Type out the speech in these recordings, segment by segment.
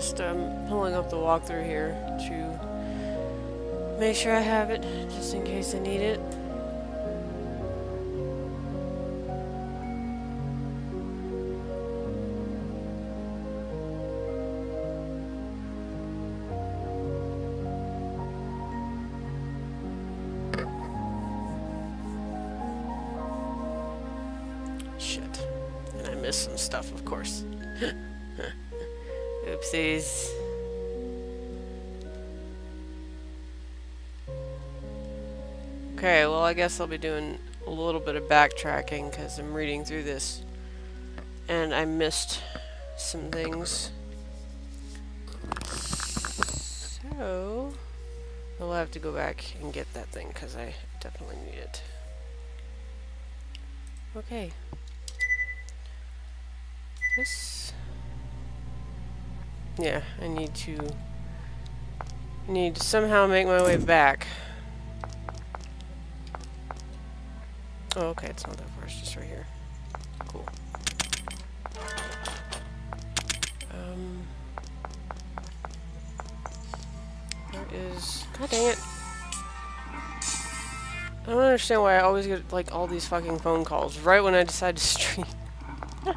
just um, pulling up the walkthrough here to make sure I have it, just in case I need it. I guess I'll be doing a little bit of backtracking because I'm reading through this and I missed some things. So, I'll have to go back and get that thing because I definitely need it. Okay. This. Yeah, I need to need to somehow make my way back. Okay, it's not that far, it's just right here. Cool. Um There is God dang it. I don't understand why I always get like all these fucking phone calls right when I decide to stream.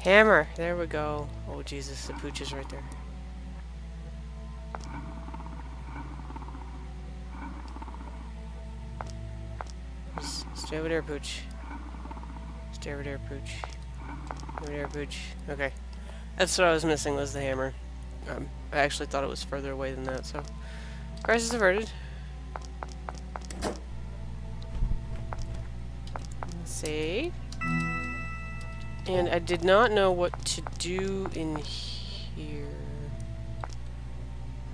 Hammer! There we go. Oh Jesus, the pooch is right there. Stay over there, pooch. Stay over there, pooch. Over there, pooch. Okay. That's what I was missing was the hammer. Um, I actually thought it was further away than that, so... Crisis averted. Save. And I did not know what to do in here.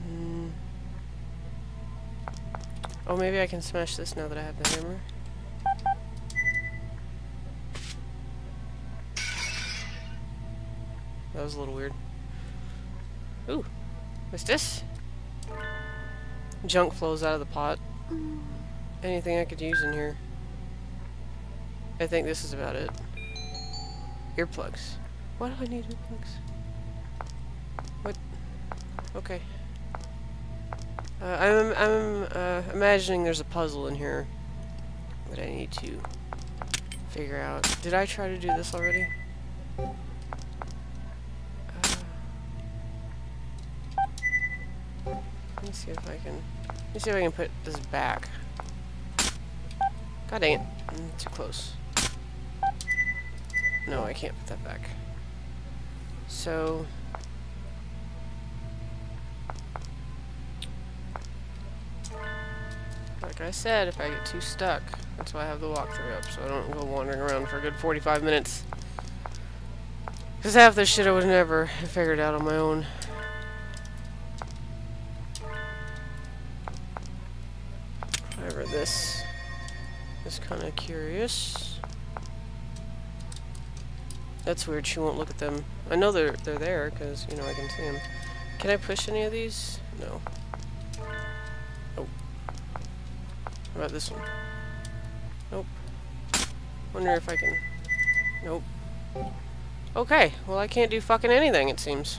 Hmm. Oh, maybe I can smash this now that I have the hammer. That was a little weird. Ooh. What's this? Junk flows out of the pot. Anything I could use in here. I think this is about it. Earplugs. Why do I need earplugs? What? Okay. Uh, I'm, I'm uh, imagining there's a puzzle in here that I need to figure out. Did I try to do this already? See if I can. Let me see if I can put this back. God dang it! I'm too close. No, I can't put that back. So... Like I said, if I get too stuck, that's why I have the walkthrough up, so I don't go wandering around for a good 45 minutes. Because half this shit I would never have figured out on my own. Curious. That's weird, she won't look at them. I know they're, they're there, because, you know, I can see them. Can I push any of these? No. Oh. How about this one? Nope. Wonder if I can... Nope. Okay, well I can't do fucking anything, it seems.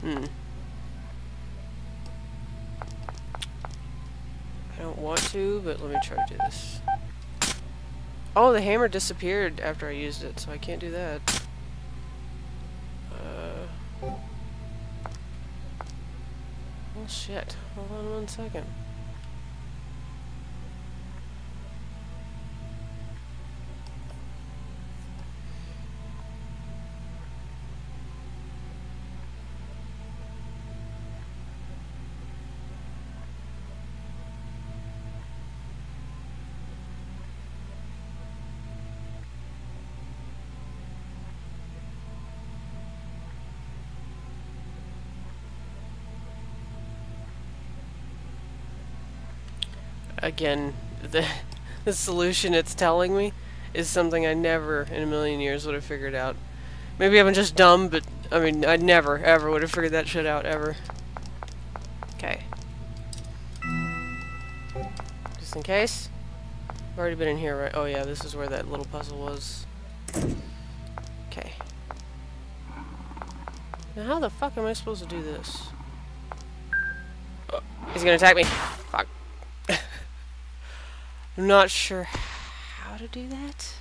Hmm. I don't want to, but let me try to do this. Oh, the hammer disappeared after I used it, so I can't do that. Uh... Well, shit. Hold on one second. Again, the, the solution it's telling me is something I never in a million years would have figured out. Maybe I'm just dumb, but I mean, I never, ever would have figured that shit out, ever. Okay. Just in case. I've already been in here, right? Oh yeah, this is where that little puzzle was. Okay. Now how the fuck am I supposed to do this? Oh, he's gonna attack me. I'm not sure how to do that.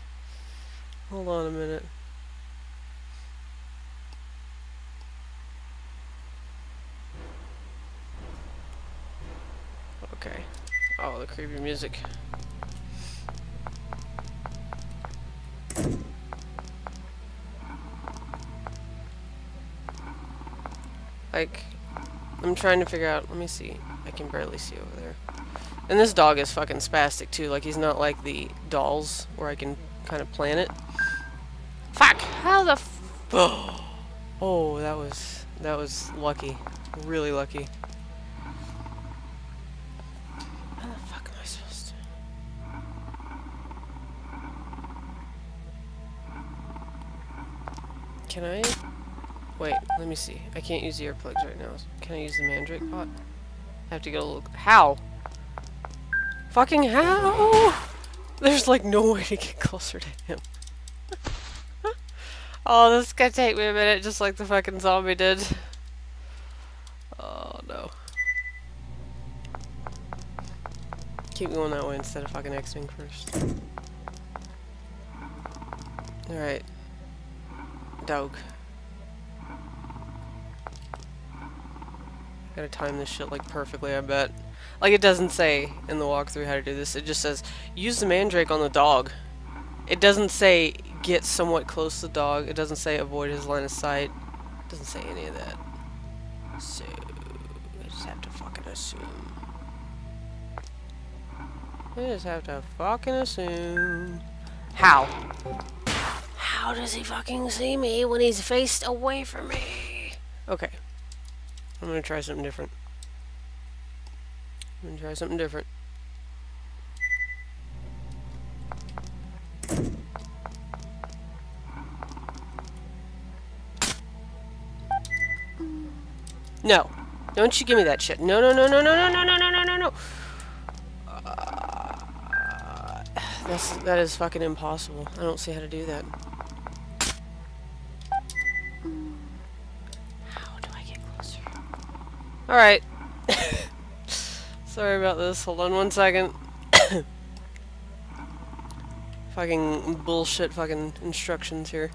Hold on a minute. Okay. Oh, the creepy music. Like, I'm trying to figure out, let me see. I can barely see over there. And this dog is fucking spastic too, like he's not like the dolls where I can kind of plan it. Fuck! How the f- Oh, that was, that was lucky. Really lucky. How the fuck am I supposed to? Can I? Wait, let me see. I can't use the earplugs right now. Can I use the mandrake pot? I have to get a little... How? Fucking how? There's like no way to get closer to him. oh, this is gonna take me a minute, just like the fucking zombie did. Oh, no. Keep going that way instead of fucking X-Wing first. Alright. Dog. Gotta time this shit like perfectly, I bet. Like it doesn't say in the walkthrough how to do this, it just says use the mandrake on the dog. It doesn't say get somewhat close to the dog, it doesn't say avoid his line of sight. It doesn't say any of that. So, I just have to fucking assume. I just have to fucking assume. How? How does he fucking see me when he's faced away from me? Okay. I'm gonna try something different. Gonna try something different. No. Don't you give me that shit. No, no, no, no, no, no, no, no, no, no, no, no. Uh, that's, that is fucking impossible. I don't see how to do that. How do I get closer? Alright. Sorry about this. Hold on one second. fucking bullshit fucking instructions here.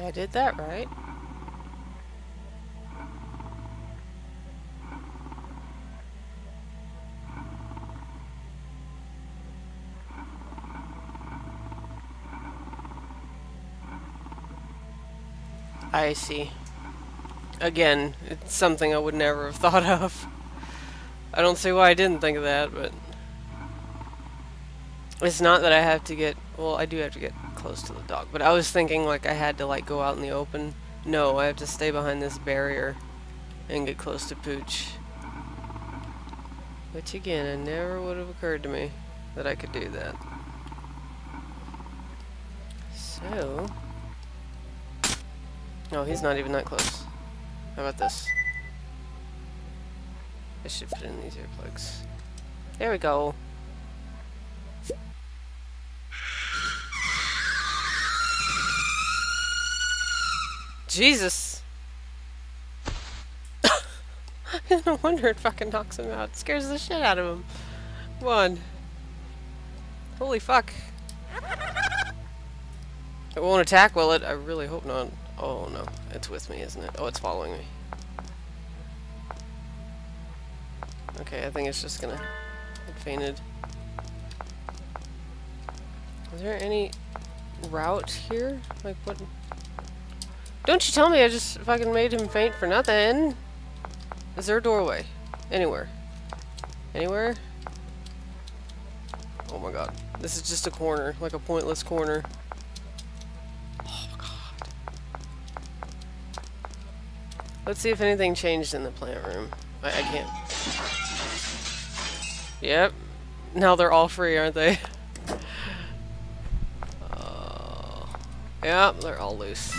Okay, I did that right. I see. Again, it's something I would never have thought of. I don't see why I didn't think of that, but... It's not that I have to get... Well, I do have to get close to the dog, but I was thinking like I had to like go out in the open. No, I have to stay behind this barrier and get close to Pooch. Which again, it never would have occurred to me that I could do that. So... No, he's not even that close. How about this? I should put in these earplugs. There we go. Jesus! no wonder it fucking knocks him out. It scares the shit out of him. One. Holy fuck. It won't attack, will it? I really hope not. Oh no, it's with me, isn't it? Oh, it's following me. Okay, I think it's just gonna... It fainted. Is there any route here? Like what? Don't you tell me I just fucking made him faint for nothing. Is there a doorway? Anywhere? Anywhere? Oh my god. This is just a corner, like a pointless corner. Oh god. Let's see if anything changed in the plant room. I, I can't. Yep. Now they're all free, aren't they? uh, yeah, they're all loose.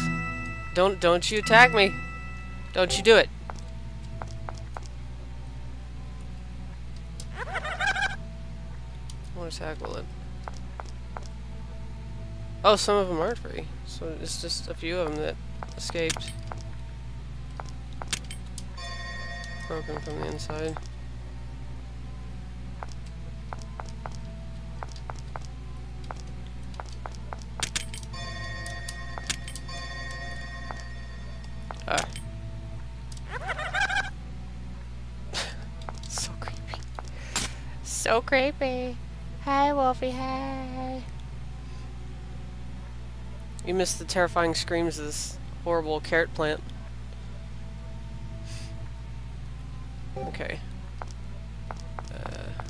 Don't don't you attack me. Don't you do it. Want to tackle it. Oh, some of them aren't free. So it's just a few of them that escaped. Broken from the inside. Creepy. Hi, Wolfie, hi. You missed the terrifying screams of this horrible carrot plant. Okay. Uh,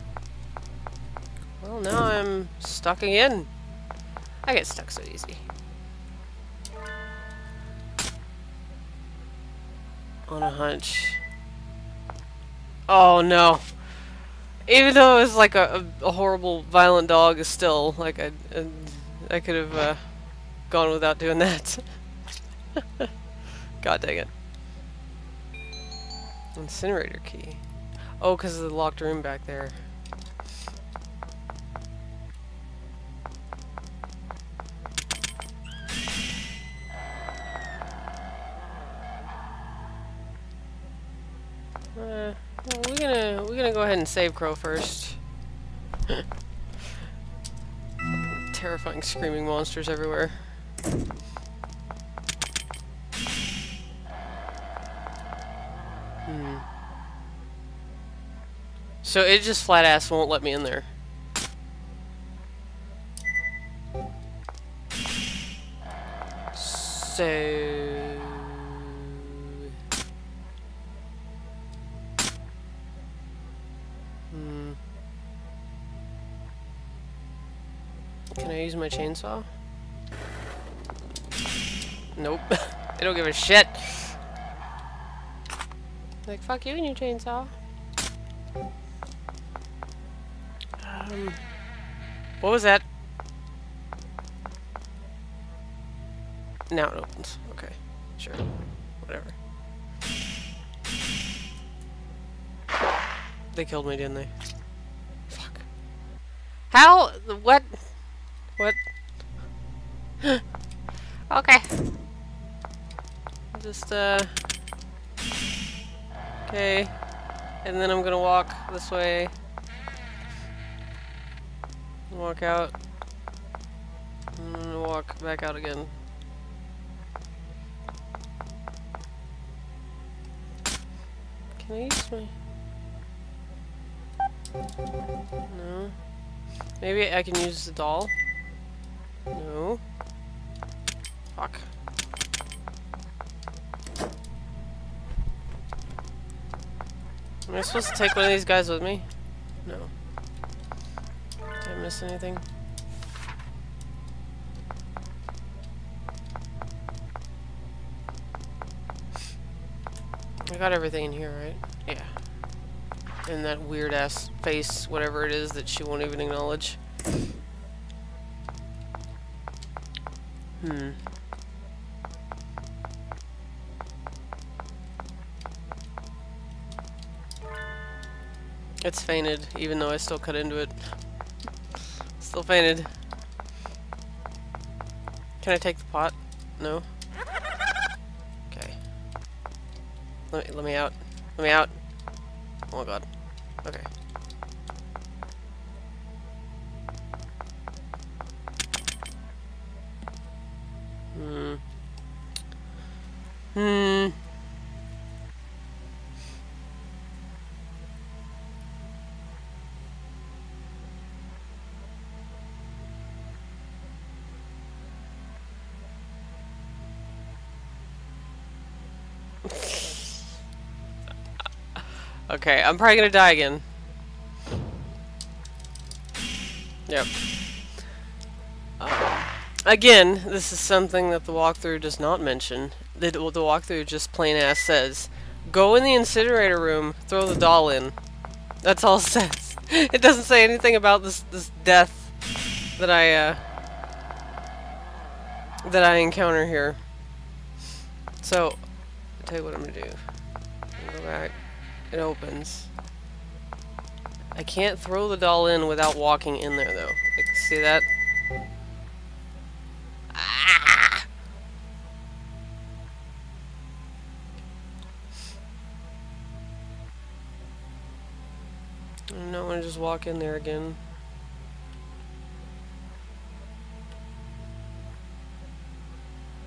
well, now I'm stuck again. I get stuck so easy. On a hunch. Oh no. Even though it was like a, a, horrible, violent dog, is still like I, I, I could have uh, gone without doing that. God dang it. Incinerator key. Oh, because of the locked room back there. Uh, well, we're gonna we're gonna go ahead and save Crow first. Terrifying screaming monsters everywhere. Hmm. So it just flat ass won't let me in there. Use my chainsaw? Nope. they don't give a shit. Like, fuck you and your chainsaw. Um, what was that? Now it opens. Okay. Sure. Whatever. They killed me, didn't they? Fuck. How? What? What? Okay. And then I'm gonna walk this way. Walk out. And walk back out again. Can I use my... No. Maybe I can use the doll? I supposed to take one of these guys with me? No. Did I miss anything? I got everything in here, right? Yeah. And that weird ass face, whatever it is that she won't even acknowledge. It's fainted, even though I still cut into it. Still fainted. Can I take the pot? No? Okay. Let me, let me out. Let me out. Oh my god. Okay. Okay, I'm probably gonna die again. Yep. Um, again, this is something that the walkthrough does not mention. The, the walkthrough just plain ass says, go in the incinerator room, throw the doll in. That's all it says. It doesn't say anything about this this death that I uh, that I encounter here. So, I'll tell you what I'm gonna do. Gonna go back. It opens. I can't throw the doll in without walking in there, though. See that? Ah! I don't want to just walk in there again.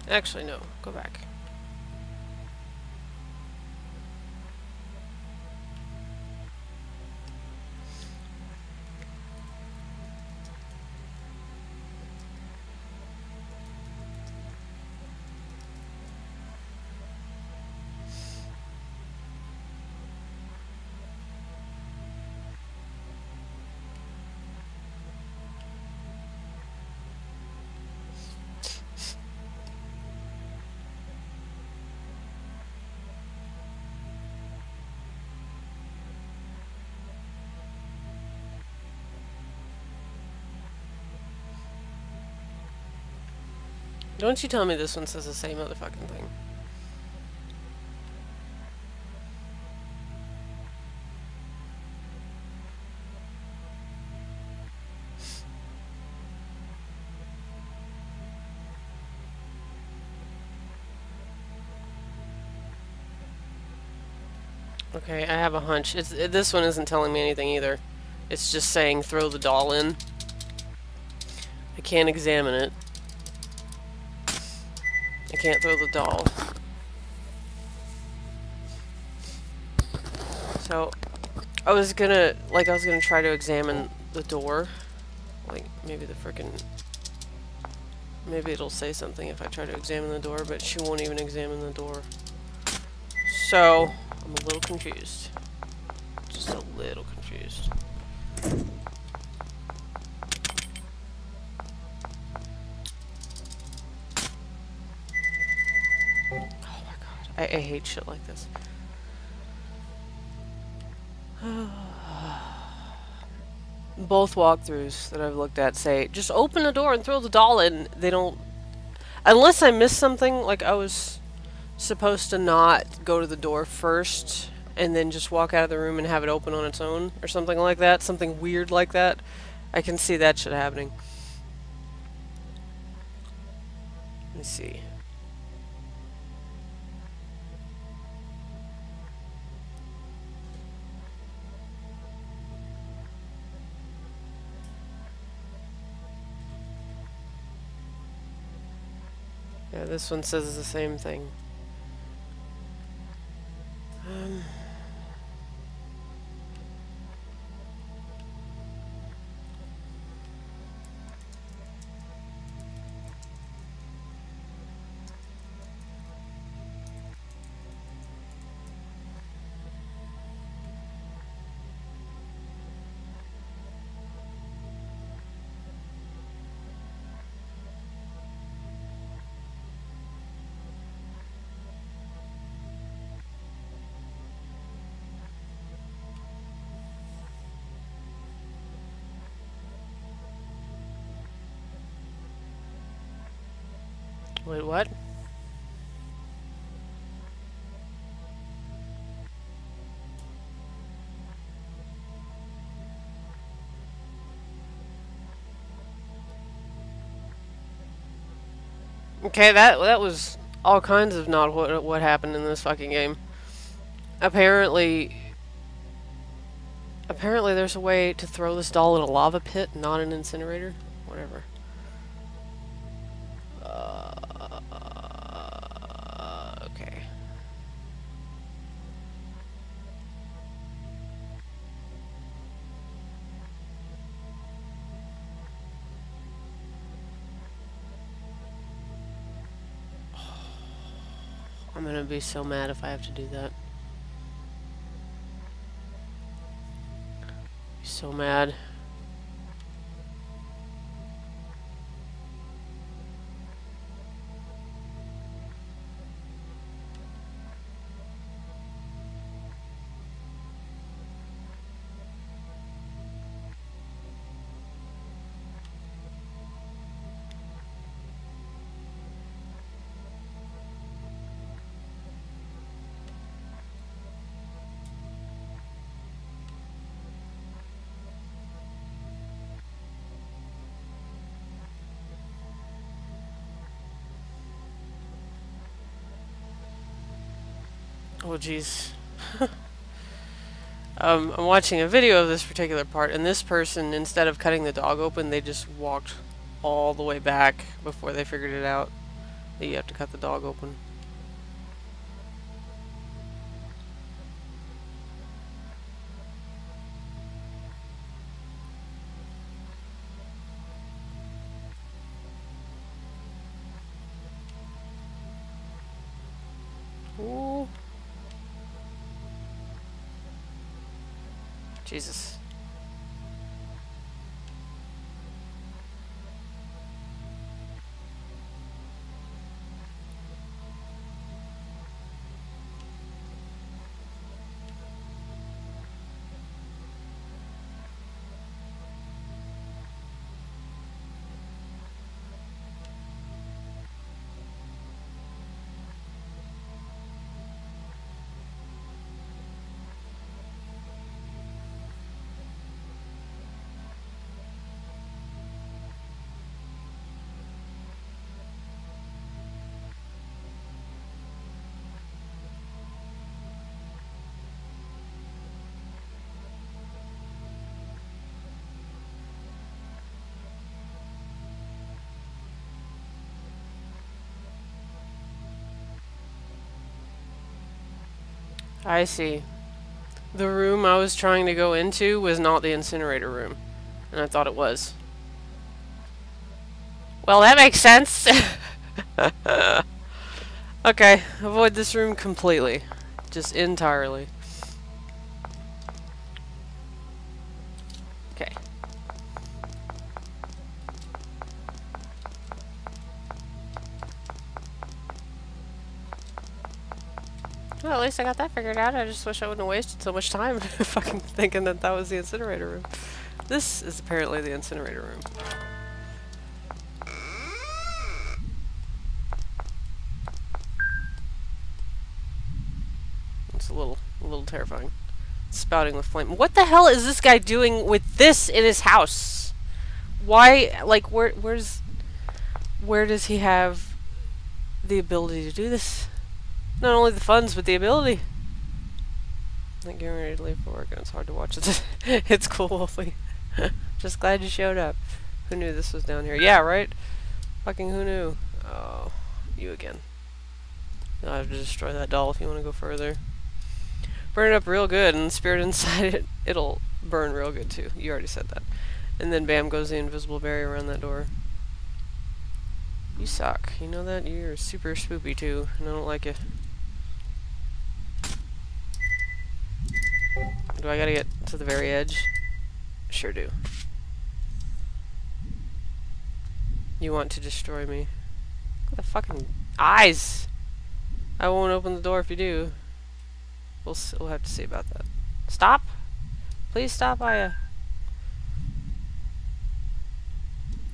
Actually, no. Go back. Don't you tell me this one says the same motherfucking thing. Okay, I have a hunch. It's it, this one isn't telling me anything either. It's just saying throw the doll in. I can't examine it. Can't throw the doll. So, I was gonna, like, I was gonna try to examine the door. Like, maybe the frickin' Maybe it'll say something if I try to examine the door, but she won't even examine the door. So, I'm a little confused. I, hate shit like this. Both walkthroughs that I've looked at say, just open the door and throw the doll in. They don't... Unless I missed something, like I was supposed to not go to the door first and then just walk out of the room and have it open on its own or something like that. Something weird like that. I can see that shit happening. Let me see. This one says the same thing. Um. What? Okay, that that was all kinds of not what what happened in this fucking game. Apparently, apparently there's a way to throw this doll in a lava pit, not an incinerator. Whatever. be so mad if I have to do that. Be so mad. Oh, jeez. um, I'm watching a video of this particular part, and this person, instead of cutting the dog open, they just walked all the way back before they figured it out that you have to cut the dog open. Jesus. I see. The room I was trying to go into was not the incinerator room. And I thought it was. Well, that makes sense. okay, avoid this room completely. Just entirely. Least I got that figured out. I just wish I wouldn't have wasted so much time fucking thinking that that was the incinerator room. This is apparently the incinerator room. It's a little, a little terrifying. Spouting with flame. What the hell is this guy doing with this in his house? Why, like, where, where's, where does he have the ability to do this? Not only the funds, but the ability. I'm getting ready to leave for work and it's hard to watch. It's, it's cool, Wolfie. Just glad you showed up. Who knew this was down here? Yeah, right? Fucking who knew? Oh, you again. I have to destroy that doll if you want to go further. Burn it up real good and the spirit inside it, it'll burn real good too. You already said that. And then bam goes the invisible barrier around that door. You suck. You know that? You're super spoopy too, and I don't like you. Do I gotta get to the very edge? Sure do. You want to destroy me. Look at the fucking eyes! I won't open the door if you do. We'll, we'll have to see about that. Stop! Please stop, Aya.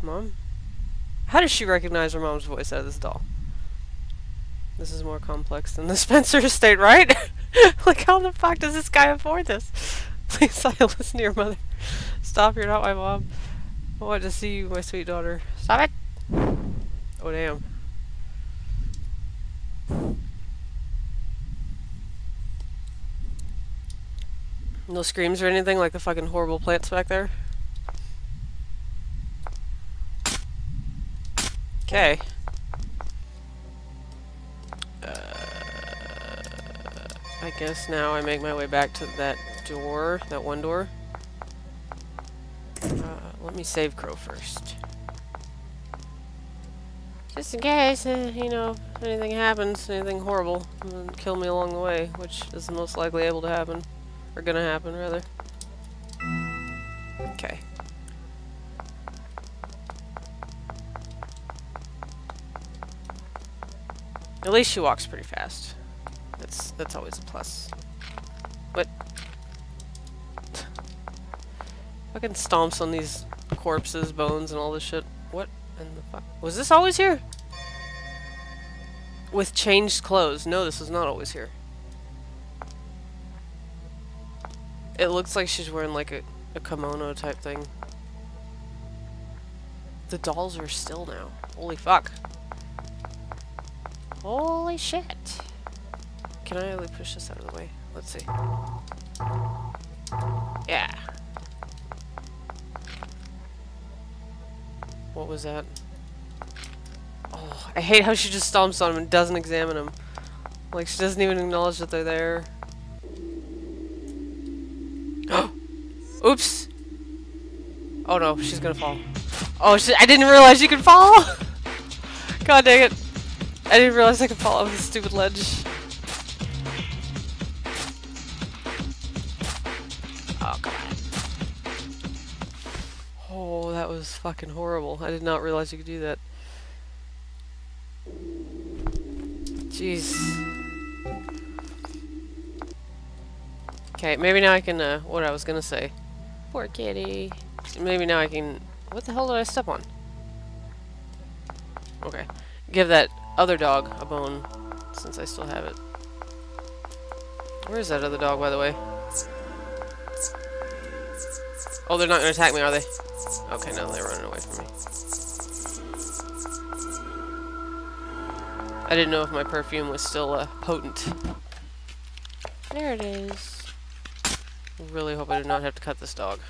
Mom? How does she recognize her mom's voice out of this doll? This is more complex than the Spencer estate, right? like, how the fuck does this guy afford this? Please, to your mother. Stop, you're not my mom. I want to see you, my sweet daughter. Stop it! Oh, damn. No screams or anything like the fucking horrible plants back there? Okay. I guess now I make my way back to that door, that one door. Uh, let me save Crow first. Just in case, uh, you know, anything happens, anything horrible, kill me along the way, which is most likely able to happen. Or gonna happen, rather. Okay. At least she walks pretty fast. That's that's always a plus. What? Fucking stomps on these corpses, bones, and all this shit. What in the fuck? Was this always here? With changed clothes. No, this was not always here. It looks like she's wearing like a, a kimono type thing. The dolls are still now. Holy fuck. Holy shit. Can I really push this out of the way? Let's see. Yeah. What was that? Oh, I hate how she just stomps on him and doesn't examine him. Like, she doesn't even acknowledge that they're there. Oops! Oh no, she's gonna fall. Oh shit, I didn't realize you could fall! God dang it. I didn't realize I could fall off this stupid ledge. Fucking horrible. I did not realize you could do that. Jeez. Okay, maybe now I can, uh, what I was gonna say. Poor kitty. Maybe now I can... What the hell did I step on? Okay. Give that other dog a bone, since I still have it. Where is that other dog, by the way? Oh, they're not going to attack me, are they? Okay, no, they're running away from me. I didn't know if my perfume was still uh, potent. There it is really hope I do not have to cut this dog.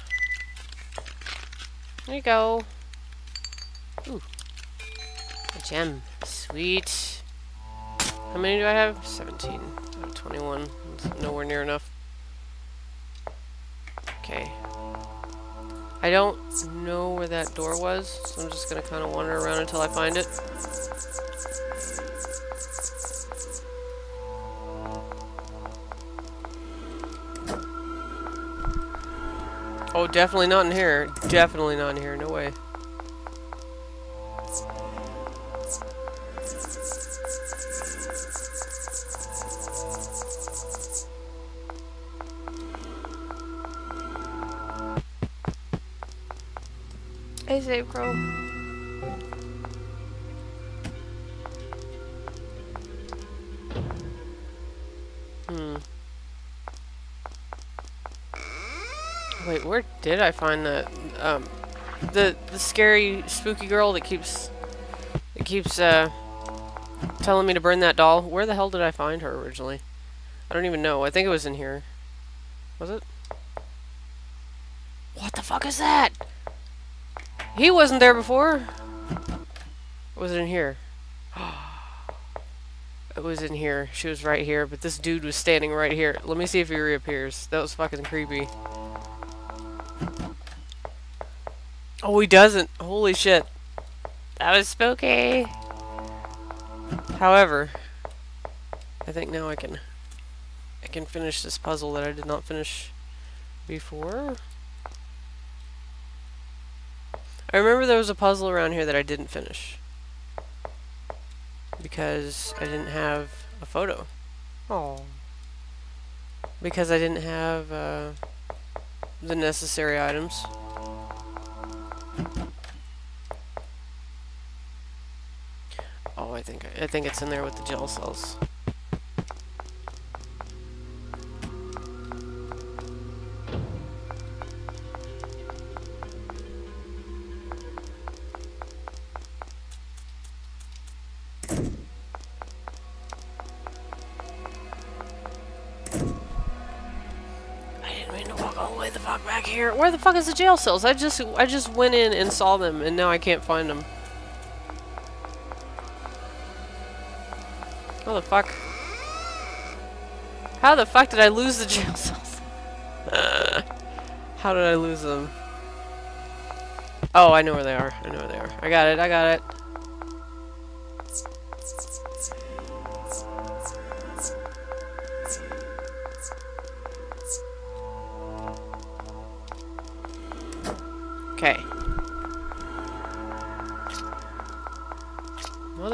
There you go. Ooh. A gem. Sweet. How many do I have? 17 out of 21. That's nowhere near enough. Okay. I don't know where that door was, so I'm just gonna kind of wander around until I find it. Oh, definitely not in here. Definitely not in here. No way. Hey, Crow. Hmm. Wait, where did I find the um the the scary spooky girl that keeps that keeps uh telling me to burn that doll? Where the hell did I find her originally? I don't even know. I think it was in here. Was it? What the fuck is that? He wasn't there before. was it in here? it was in here. She was right here, but this dude was standing right here. Let me see if he reappears. That was fucking creepy. Oh, he doesn't. Holy shit. That was spooky. However, I think now I can I can finish this puzzle that I did not finish before. I remember there was a puzzle around here that I didn't finish. Because I didn't have a photo. Oh. Because I didn't have uh, the necessary items. Oh, I think I think it's in there with the gel cells. Where the fuck is the jail cells? I just I just went in and saw them and now I can't find them. How the fuck? How the fuck did I lose the jail cells? How did I lose them? Oh, I know where they are. I know where they are. I got it. I got it.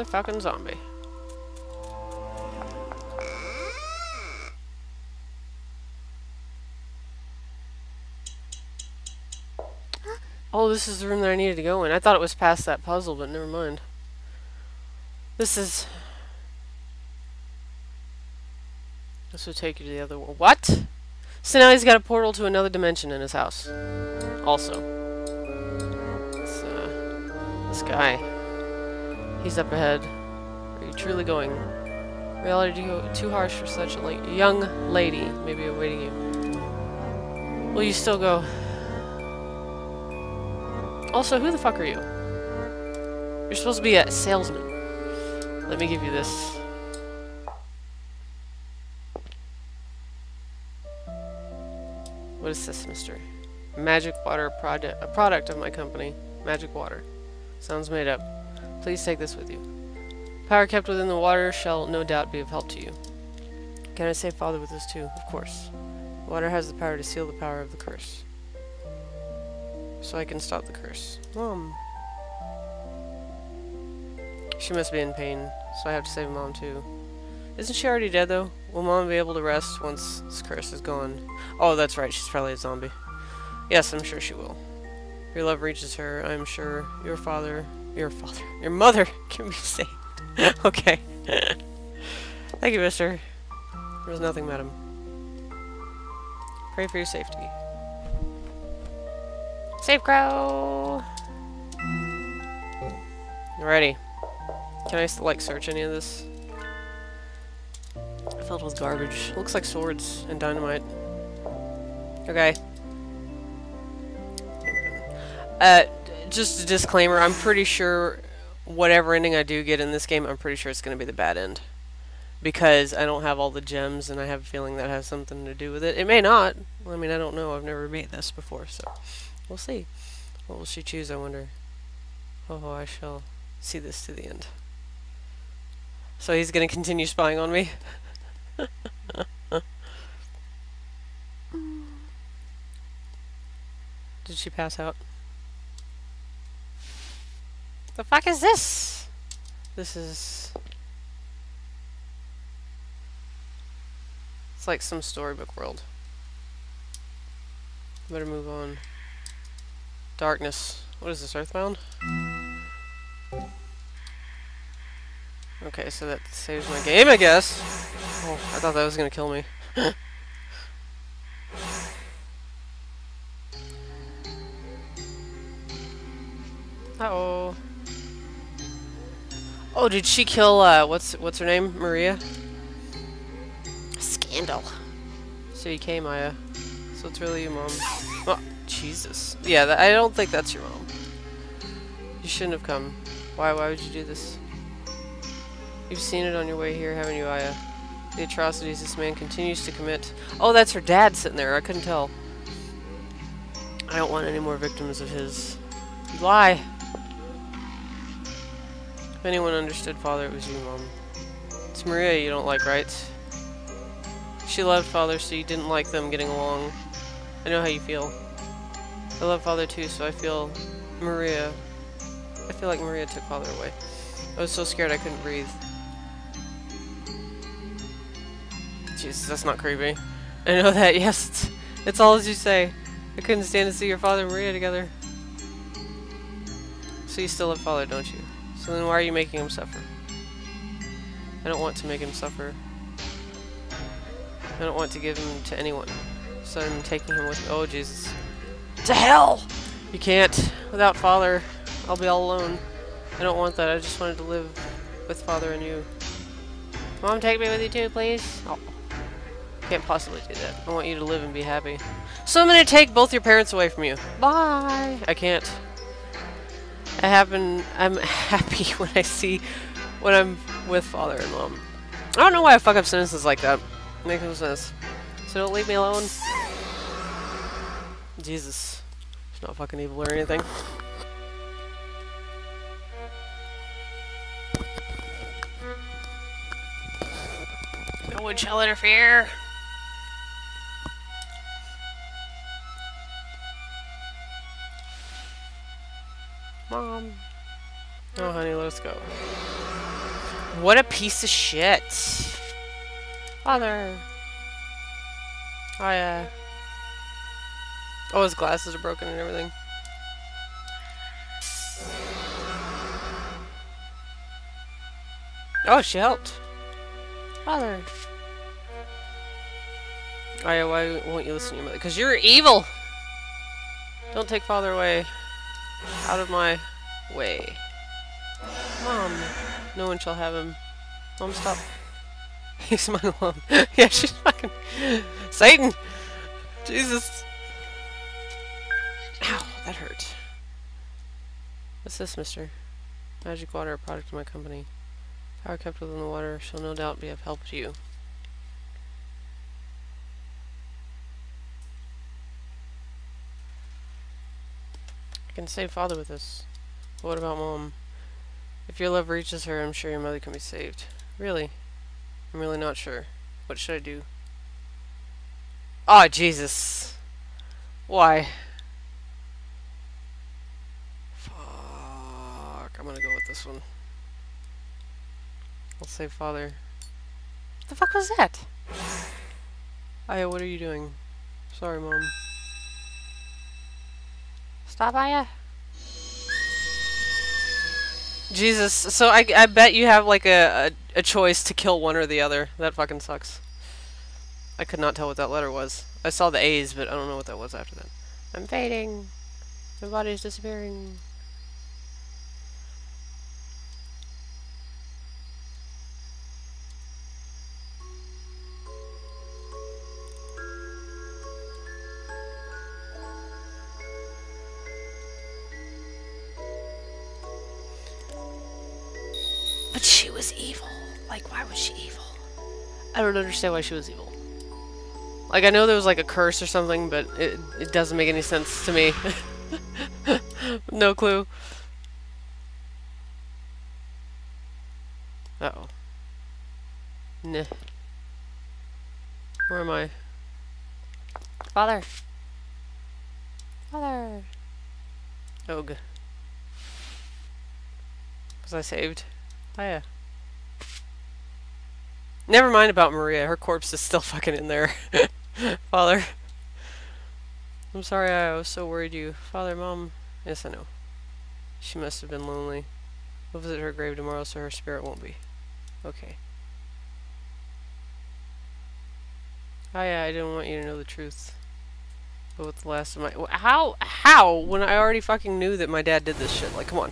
Fucking zombie. Oh, this is the room that I needed to go in. I thought it was past that puzzle, but never mind. This is... This will take you to the other world. What? So now he's got a portal to another dimension in his house. Also. Uh, this guy. He's up ahead. Are you truly going? Reality too, harsh for such a la young lady, maybe awaiting you. Will you still go? Also, who the fuck are you? You're supposed to be a salesman. Let me give you this. What is this, mister? Magic water product, a product of my company. Magic water. Sounds made up. Please take this with you. Power kept within the water shall no doubt be of help to you. Can I save father with this too? Of course. Water has the power to seal the power of the curse. So I can stop the curse. Mom. She must be in pain, so I have to save mom too. Isn't she already dead though? Will mom be able to rest once this curse is gone? Oh, that's right, she's probably a zombie. Yes, I'm sure she will. Your love reaches her, I'm sure your father, your father, your mother can be saved. okay. Thank you, mister. There was nothing, madam. Pray for your safety. Save crow! Alrighty. Can I, like, search any of this? Filled with garbage. Looks like swords and dynamite. Okay. Uh, just a disclaimer, I'm pretty sure whatever ending I do get in this game, I'm pretty sure it's going to be the bad end. Because I don't have all the gems, and I have a feeling that has something to do with it. It may not. I mean, I don't know. I've never made this before, so we'll see. What will she choose, I wonder? Oh, I shall see this to the end. So he's going to continue spying on me? Did she pass out? The fuck is this? This is... It's like some storybook world. Better move on. Darkness. What is this, Earthbound? Okay, so that saves my game, I guess. Oh, I thought that was gonna kill me. Uh-oh. Oh, did she kill, uh, what's, what's her name? Maria? Scandal. So you came, Aya. So it's really your Mom. Oh, Jesus. Yeah, I don't think that's your mom. You shouldn't have come. Why, why would you do this? You've seen it on your way here, haven't you, Aya? The atrocities this man continues to commit. Oh, that's her dad sitting there. I couldn't tell. I don't want any more victims of his. You lie. If anyone understood Father, it was you, Mom. It's Maria you don't like, right? She loved Father, so you didn't like them getting along. I know how you feel. I love Father too, so I feel Maria... I feel like Maria took Father away. I was so scared I couldn't breathe. Jesus, that's not creepy. I know that, yes. It's, it's all as you say. I couldn't stand to see your father and Maria together. So you still love Father, don't you? So then why are you making him suffer? I don't want to make him suffer. I don't want to give him to anyone. So I'm taking him with me. Oh, Jesus. To hell! You can't. Without Father, I'll be all alone. I don't want that. I just wanted to live with Father and you. Mom, take me with you too, please. Oh. Can't possibly do that. I want you to live and be happy. So I'm gonna take both your parents away from you. Bye! I can't. I happen I'm happy when I see when I'm with father and mom. I don't know why I fuck up sentences like that. Makes no sense. So don't leave me alone. Jesus. It's not fucking evil or anything. No one shall interfere. Mom. Oh, honey, let's go. What a piece of shit. Father. Oh yeah. Oh, his glasses are broken and everything. Oh, she helped. Father. Oh yeah, why won't you listen to your mother? Because you're evil! Don't take father away. Out of my way. Mom. No one shall have him. Mom, stop. He's my alone. yeah, she's fucking... Satan! Jesus! Ow, that hurt. What's this, mister? Magic water, a product of my company. Power kept within the water shall no doubt be of help to you. Can save father with this. But what about mom? If your love reaches her, I'm sure your mother can be saved. Really? I'm really not sure. What should I do? Oh, Jesus. Why? Fuck. I'm gonna go with this one. I'll save father. What the fuck was that? Aya, what are you doing? Sorry, Mom. Stop, Aya. Jesus, so I, I bet you have like a, a, a choice to kill one or the other. That fucking sucks. I could not tell what that letter was. I saw the A's, but I don't know what that was after that. I'm fading. My body's disappearing. Don't understand why she was evil. Like, I know there was like a curse or something, but it, it doesn't make any sense to me. no clue. Uh oh Nah. Where am I? Father! Father! Og. Was I saved? Oh yeah. Never mind about Maria. Her corpse is still fucking in there. Father. I'm sorry I was so worried you. Father, Mom. Yes, I know. She must have been lonely. We'll visit her grave tomorrow so her spirit won't be. Okay. Oh yeah, I didn't want you to know the truth. But with the last of my... How? How? When I already fucking knew that my dad did this shit. Like, come on.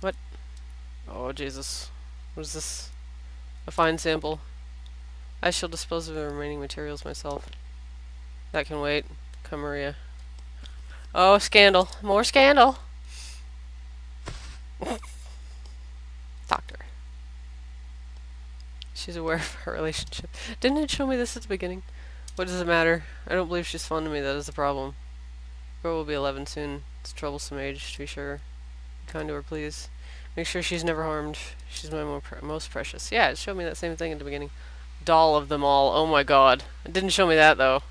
What? Oh, Jesus. What is this? A fine sample. I shall dispose of the remaining materials myself. That can wait. Come, Maria. Oh, scandal. More scandal! Doctor. She's aware of her relationship. Didn't it show me this at the beginning? What does it matter? I don't believe she's fond of me, that is the problem. Girl will be 11 soon. It's a troublesome age, to be sure. Be kind to her, please. Make sure she's never harmed. She's my pre most precious. Yeah, it showed me that same thing at the beginning. Doll of them all. Oh my god. It didn't show me that, though.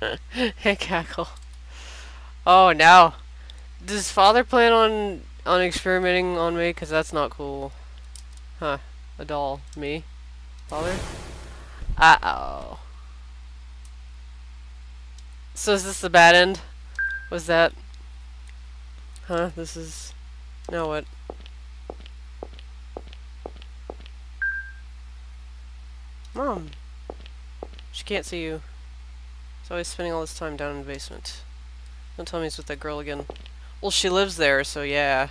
hey, Cackle. Oh, now. Does father plan on, on experimenting on me? Because that's not cool. Huh. A doll. Me? Father? Uh-oh. So is this the bad end? Was that... Huh? This is... Now what? Mom! She can't see you. He's always spending all his time down in the basement. Don't tell me he's with that girl again. Well, she lives there, so yeah.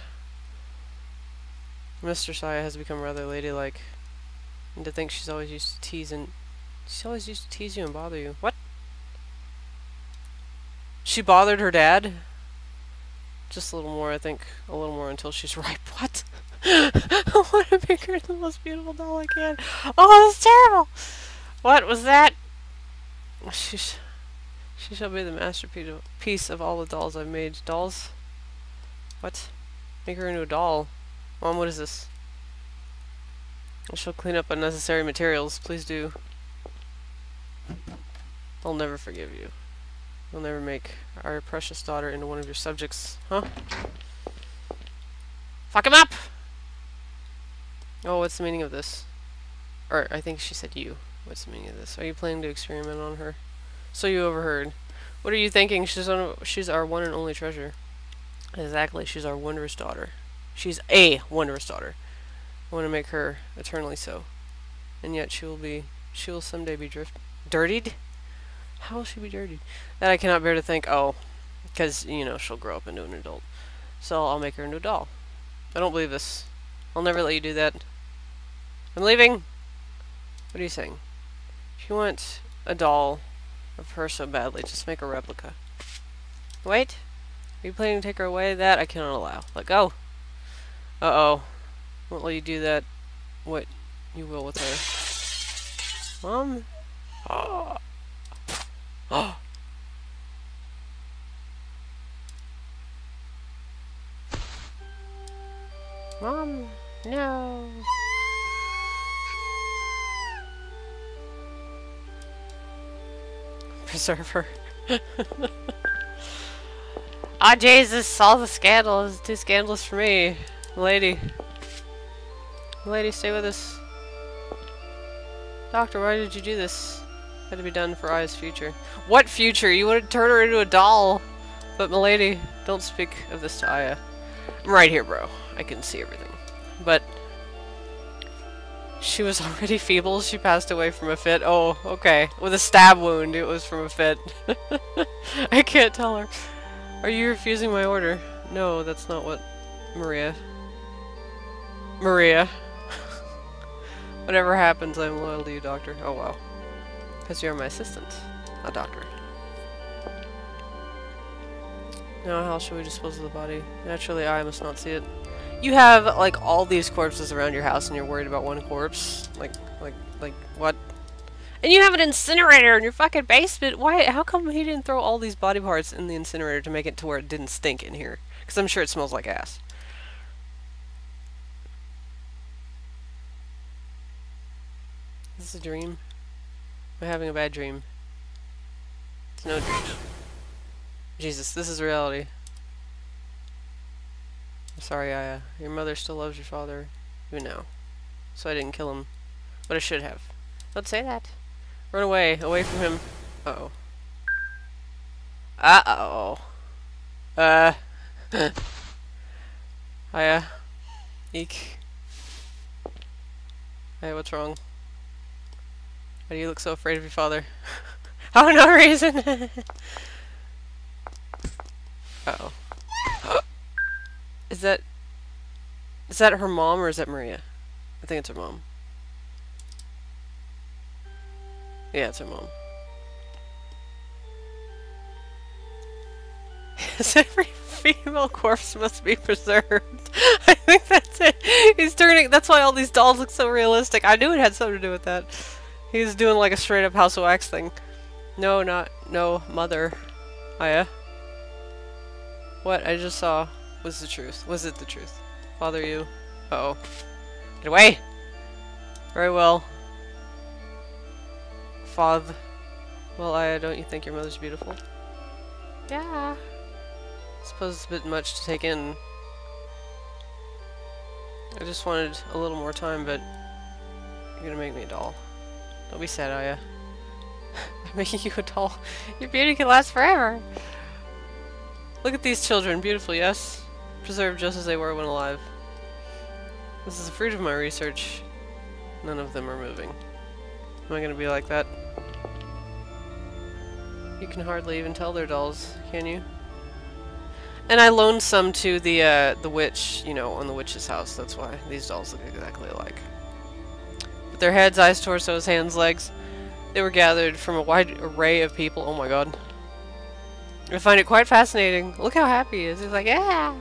Miss Aya has become rather ladylike. And to think she's always used to tease and... She's always used to tease you and bother you. What? She bothered her dad? Just a little more, I think. A little more until she's ripe. What? I want to make her the most beautiful doll I can. Oh, that's terrible! What was that? She, sh she shall be the masterpiece of all the dolls I've made. Dolls? What? Make her into a doll. Mom, what is this? I shall clean up unnecessary materials. Please do. I'll never forgive you. You'll never make our precious daughter into one of your subjects. Huh? Fuck him up! Oh, what's the meaning of this? Or, I think she said you. What's the meaning of this? Are you planning to experiment on her? So you overheard. What are you thinking? She's on, she's our one and only treasure. Exactly, she's our wondrous daughter. She's a wondrous daughter. I want to make her eternally so. And yet she will be, she will someday be drift, dirtied? How will she be dirtied? That I cannot bear to think, oh, because, you know, she'll grow up into an adult. So I'll make her into a doll. I don't believe this. I'll never let you do that. I'm leaving! What are you saying? If you want a doll of her so badly, just make a replica. Wait! Are you planning to take her away? That I cannot allow. Let go! Uh-oh. Won't let you do that. What you will with her. Mom? Oh. Oh. Mom, no. Preserve her. ah, Jesus, all the scandal is too scandalous for me. Lady. Lady, stay with us. Doctor, why did you do this? Had to be done for Aya's future. What future? You want to turn her into a doll. But milady, don't speak of this to Aya. I'm right here, bro. I can see everything. But she was already feeble. She passed away from a fit. Oh, okay. With a stab wound. It was from a fit. I can't tell her. Are you refusing my order? No, that's not what... Maria. Maria. Whatever happens, I'm loyal to you, Doctor. Oh, wow. Because you're my assistant, a doctor. Now, how shall we dispose of the body? Naturally, I must not see it. You have, like, all these corpses around your house and you're worried about one corpse? Like, like, like, what? And you have an incinerator in your fucking basement! Why, how come he didn't throw all these body parts in the incinerator to make it to where it didn't stink in here? Because I'm sure it smells like ass. Is this a dream? Am I having a bad dream? It's no dream. Jesus, this is reality. Sorry, Aya. Your mother still loves your father, even now. So I didn't kill him. But I should have. Don't say that. Run away. Away from him. Uh-oh. Uh-oh. Uh. Aya. Eek. Hey, what's wrong? Why do you look so afraid of your father? oh, no reason! uh oh Is that... Is that her mom or is that Maria? I think it's her mom. Yeah, it's her mom. Yes, every female corpse must be preserved. I think that's it. He's turning- that's why all these dolls look so realistic. I knew it had something to do with that. He's doing like a straight up House of Wax thing. No, not- no, mother. Aya. What I just saw was the truth. Was it the truth? Father you? Uh oh Get away! Very well. Father. Well, Aya, don't you think your mother's beautiful? Yeah. I suppose it's a bit much to take in. I just wanted a little more time, but you're gonna make me a doll. Don't be sad, Aya. I'm making you a doll. Your beauty can last forever! Look at these children. Beautiful, yes? Preserved just as they were when alive. This is the fruit of my research. None of them are moving. Am I gonna be like that? You can hardly even tell they're dolls, can you? And I loaned some to the uh, the witch, you know, on the witch's house. That's why these dolls look exactly alike. With their heads, eyes, torsos, hands, legs, they were gathered from a wide array of people. Oh my god. I find it quite fascinating. Look how happy he is. He's like, yeah!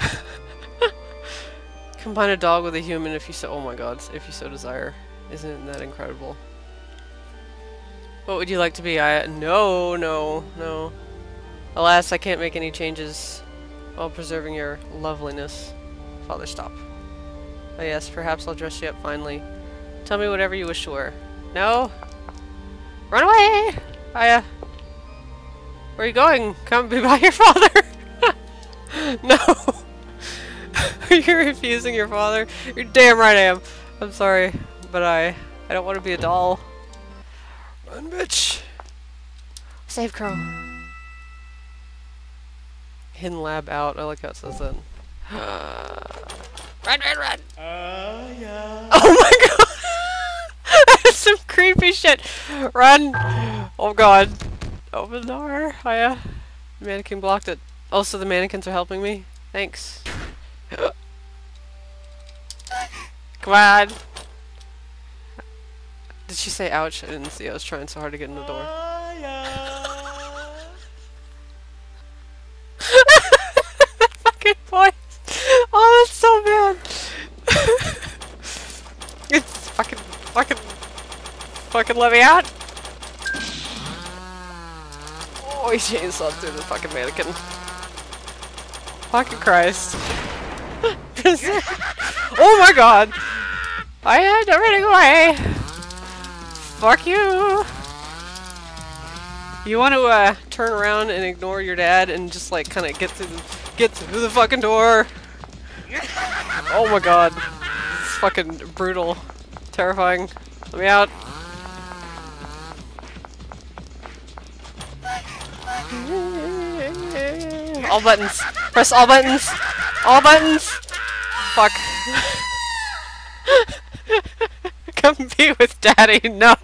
Combine a dog with a human if you so- oh my god, if you so desire. Isn't that incredible? What would you like to be? I- no, no, no. Alas, I can't make any changes while preserving your loveliness. Father, stop. Oh yes, perhaps I'll dress you up finely. Tell me whatever you wish to wear. No? Run away! Aya. Where are you going? Come be by your father! no! You're refusing your father? You're damn right I am. I'm sorry, but I I don't want to be a doll. Run, bitch. Save Crow. Hidden lab out. I like how it says that. run, run, run. Uh, yeah. Oh my god! That's some creepy shit. Run! Oh god. Open the door. Hiya. Mannequin blocked it. Also, the mannequins are helping me. Thanks. Come on! Did she say ouch? I didn't see. I was trying so hard to get in the door. Fucking voice! Oh, that's so bad! it's fucking, fucking, fucking let me out! Oh, he chainsawed through the fucking mannequin. Fucking Christ. oh my god! I had to running away! Fuck you! You want to uh, turn around and ignore your dad and just like kind of get through the get through the fucking door. Oh my god, it's fucking brutal, terrifying. Let me out. All buttons. Press all buttons. All buttons. Fuck. Come be with daddy. No.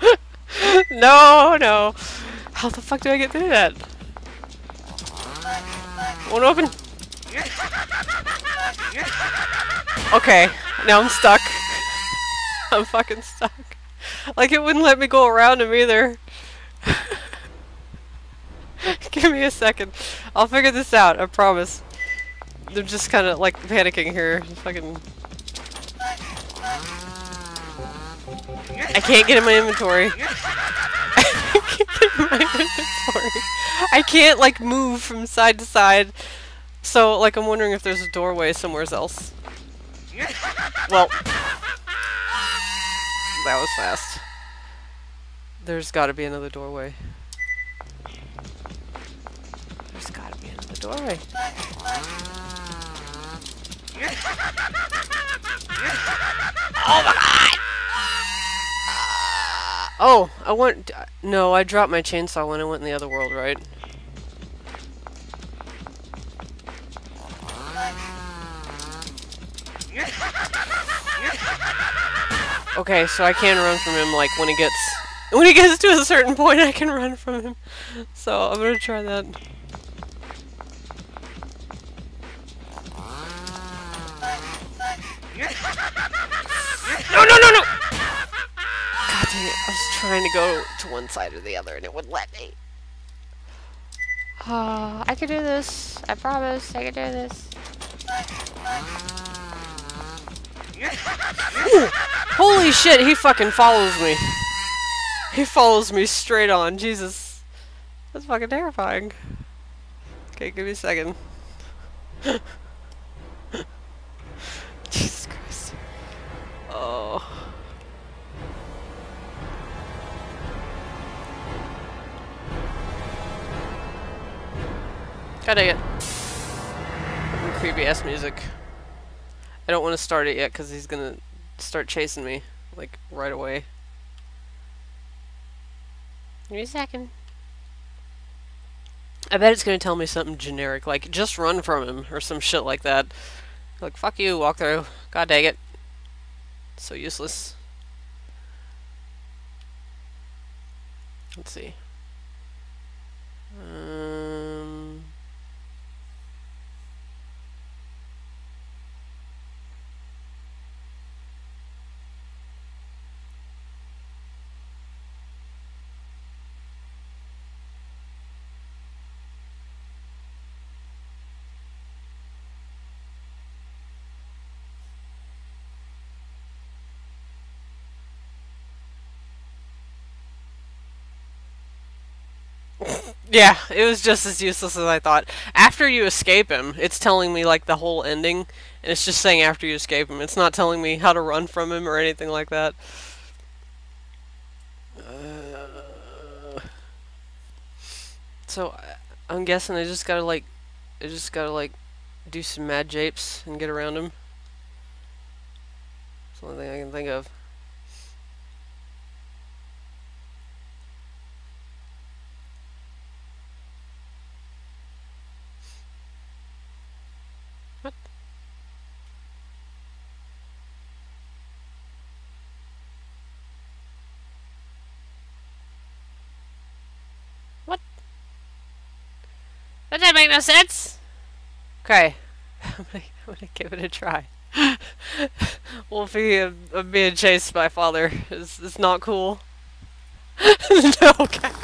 no, no. How the fuck do I get through that? Won't open. Okay, now I'm stuck. I'm fucking stuck. Like it wouldn't let me go around him either. Give me a second. I'll figure this out, I promise. They're just kind of like panicking here. Fucking. I can't get in my inventory. I can't get in my inventory. I can't like move from side to side. So like I'm wondering if there's a doorway somewhere else. Well, that was fast. There's got to be another doorway. To be another doorway. Oh my god! Oh, I went. No, I dropped my chainsaw when I went in the other world, right? Okay, so I can run from him like when he gets when he gets to a certain point I can run from him. So I'm gonna try that. No no no no! God dang it, I was trying to go to one side or the other and it wouldn't let me. Uh, I can do this. I promise I can do this. Ooh, holy shit, he fucking follows me. He follows me straight on. Jesus. That's fucking terrifying. Okay, give me a second. Jesus Christ. Oh. God dang it. Creepy ass music. I don't want to start it yet because he's gonna start chasing me, like, right away. Give me a second. I bet it's gonna tell me something generic, like, just run from him, or some shit like that. Like, fuck you, walk through. God dang it. So useless. Let's see. Um... Yeah, it was just as useless as I thought. After you escape him, it's telling me like the whole ending, and it's just saying after you escape him. It's not telling me how to run from him or anything like that. Uh, so I'm guessing I just gotta like, I just gotta like do some mad japes and get around him. It's the only thing I can think of. That didn't make no sense. Okay. I'm gonna, give it a try. Wolfie, I'm, I'm being chased by father. It's, it's not cool. no, okay.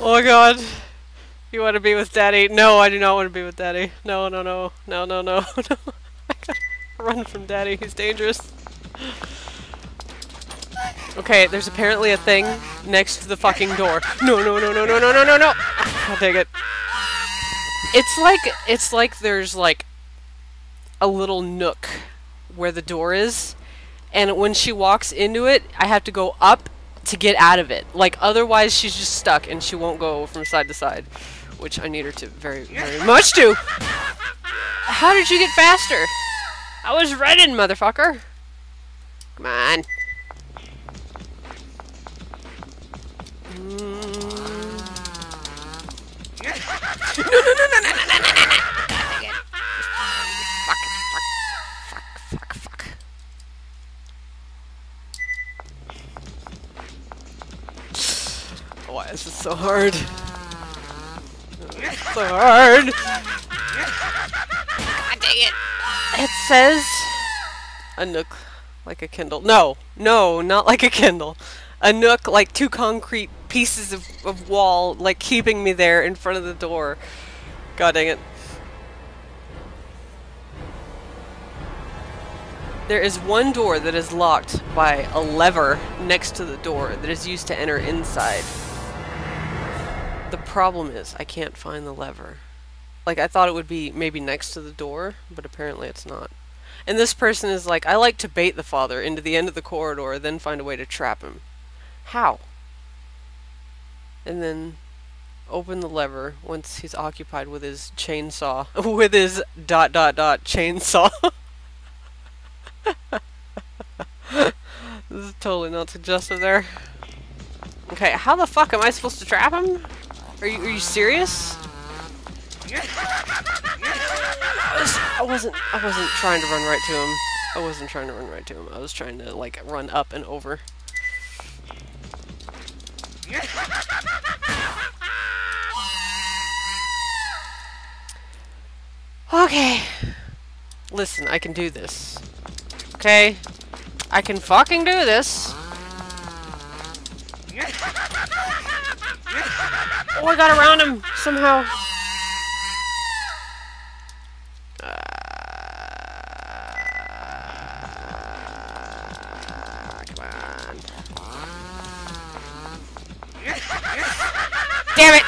Oh my god. You want to be with daddy? No, I do not want to be with daddy. No, no, no. No, no, no, no. I gotta run from daddy. He's dangerous. Okay, there's apparently a thing next to the fucking door. No, no, no, no, no, no, no, no, no! God dang it. It's like, it's like there's like a little nook where the door is, and when she walks into it, I have to go up to get out of it. Like, otherwise she's just stuck and she won't go from side to side, which I need her to very, very much do. How did you get faster? I was running, motherfucker. Come on. Fuck, fuck, fuck, fuck, fuck. Why is this so hard? It's so hard! God dang it! It says a nook like a Kindle. No, no, not like a Kindle. A nook like two concrete pieces of, of wall, like keeping me there in front of the door. God dang it. There is one door that is locked by a lever next to the door that is used to enter inside. The problem is I can't find the lever. Like I thought it would be maybe next to the door, but apparently it's not. And this person is like, I like to bait the father into the end of the corridor, then find a way to trap him. How? And then open the lever once he's occupied with his chainsaw. with his dot dot dot chainsaw. this is totally not suggestive there. Okay, how the fuck am I supposed to trap him? Are you are you serious? I wasn't I wasn't trying to run right to him. I wasn't trying to run right to him. I was trying to like run up and over. Okay. Listen, I can do this. Okay? I can fucking do this. Oh, I got around him somehow. Uh, come on. Damn it!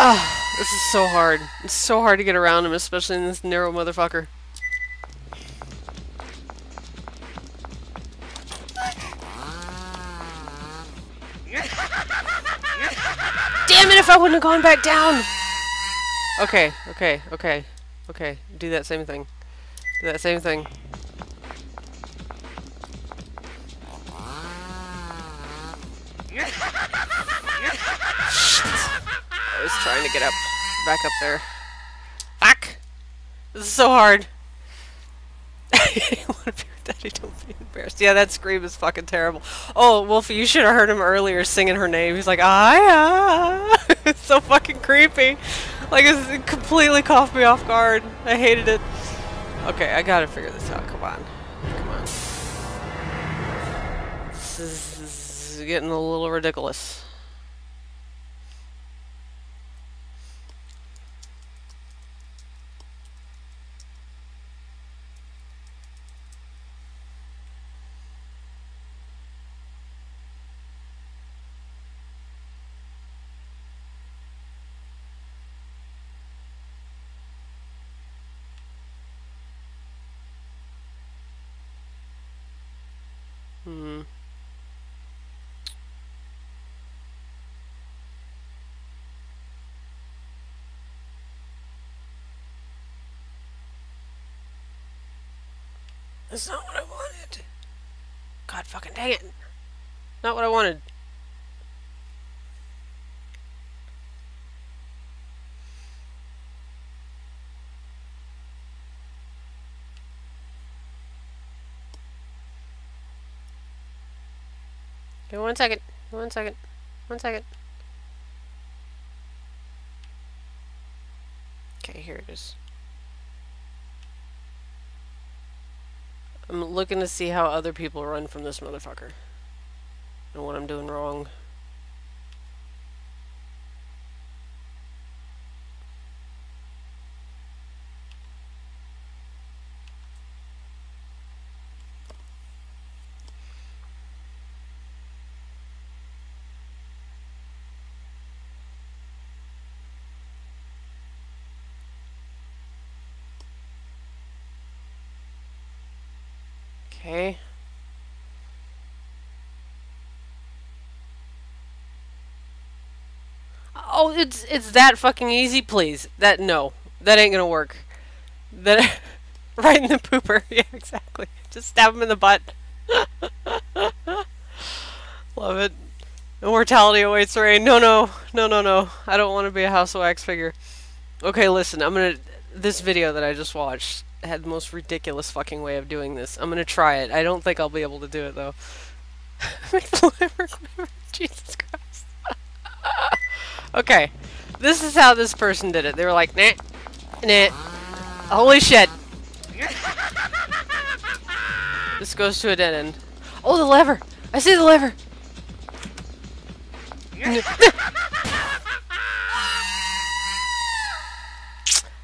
Oh, this is so hard. It's so hard to get around him, especially in this narrow motherfucker. Damn it, if I wouldn't have gone back down! Okay, okay, okay, okay. Do that same thing. Do that same thing. Shit. I was trying to get up, back up there. Fuck! This is so hard. Want to be with Daddy, don't be embarrassed. Yeah, that scream is fucking terrible. Oh, Wolfie, you should have heard him earlier singing her name. He's like, ah, it's so fucking creepy. Like, it completely caught me off guard. I hated it. Okay, I gotta figure this out. Come on. Come on. This is, this is getting a little ridiculous. Hmm. That's not what I wanted. God fucking dang it. Not what I wanted. Okay, one second. One second. One second. Okay, here it is. I'm looking to see how other people run from this motherfucker. And what I'm doing wrong. Okay. Oh, it's it's that fucking easy, please. That no, that ain't gonna work. That right in the pooper. Yeah, exactly. Just stab him in the butt. Love it. Immortality awaits Rain. No, no, no, no, no. I don't want to be a House of Wax figure. Okay, listen. I'm gonna. This video that I just watched had the most ridiculous fucking way of doing this. I'm gonna try it. I don't think I'll be able to do it though. Make the liver quiver. Jesus Christ. okay, this is how this person did it. They were like, nah, nah. Holy shit. this goes to a dead end. Oh, the lever! I see the lever!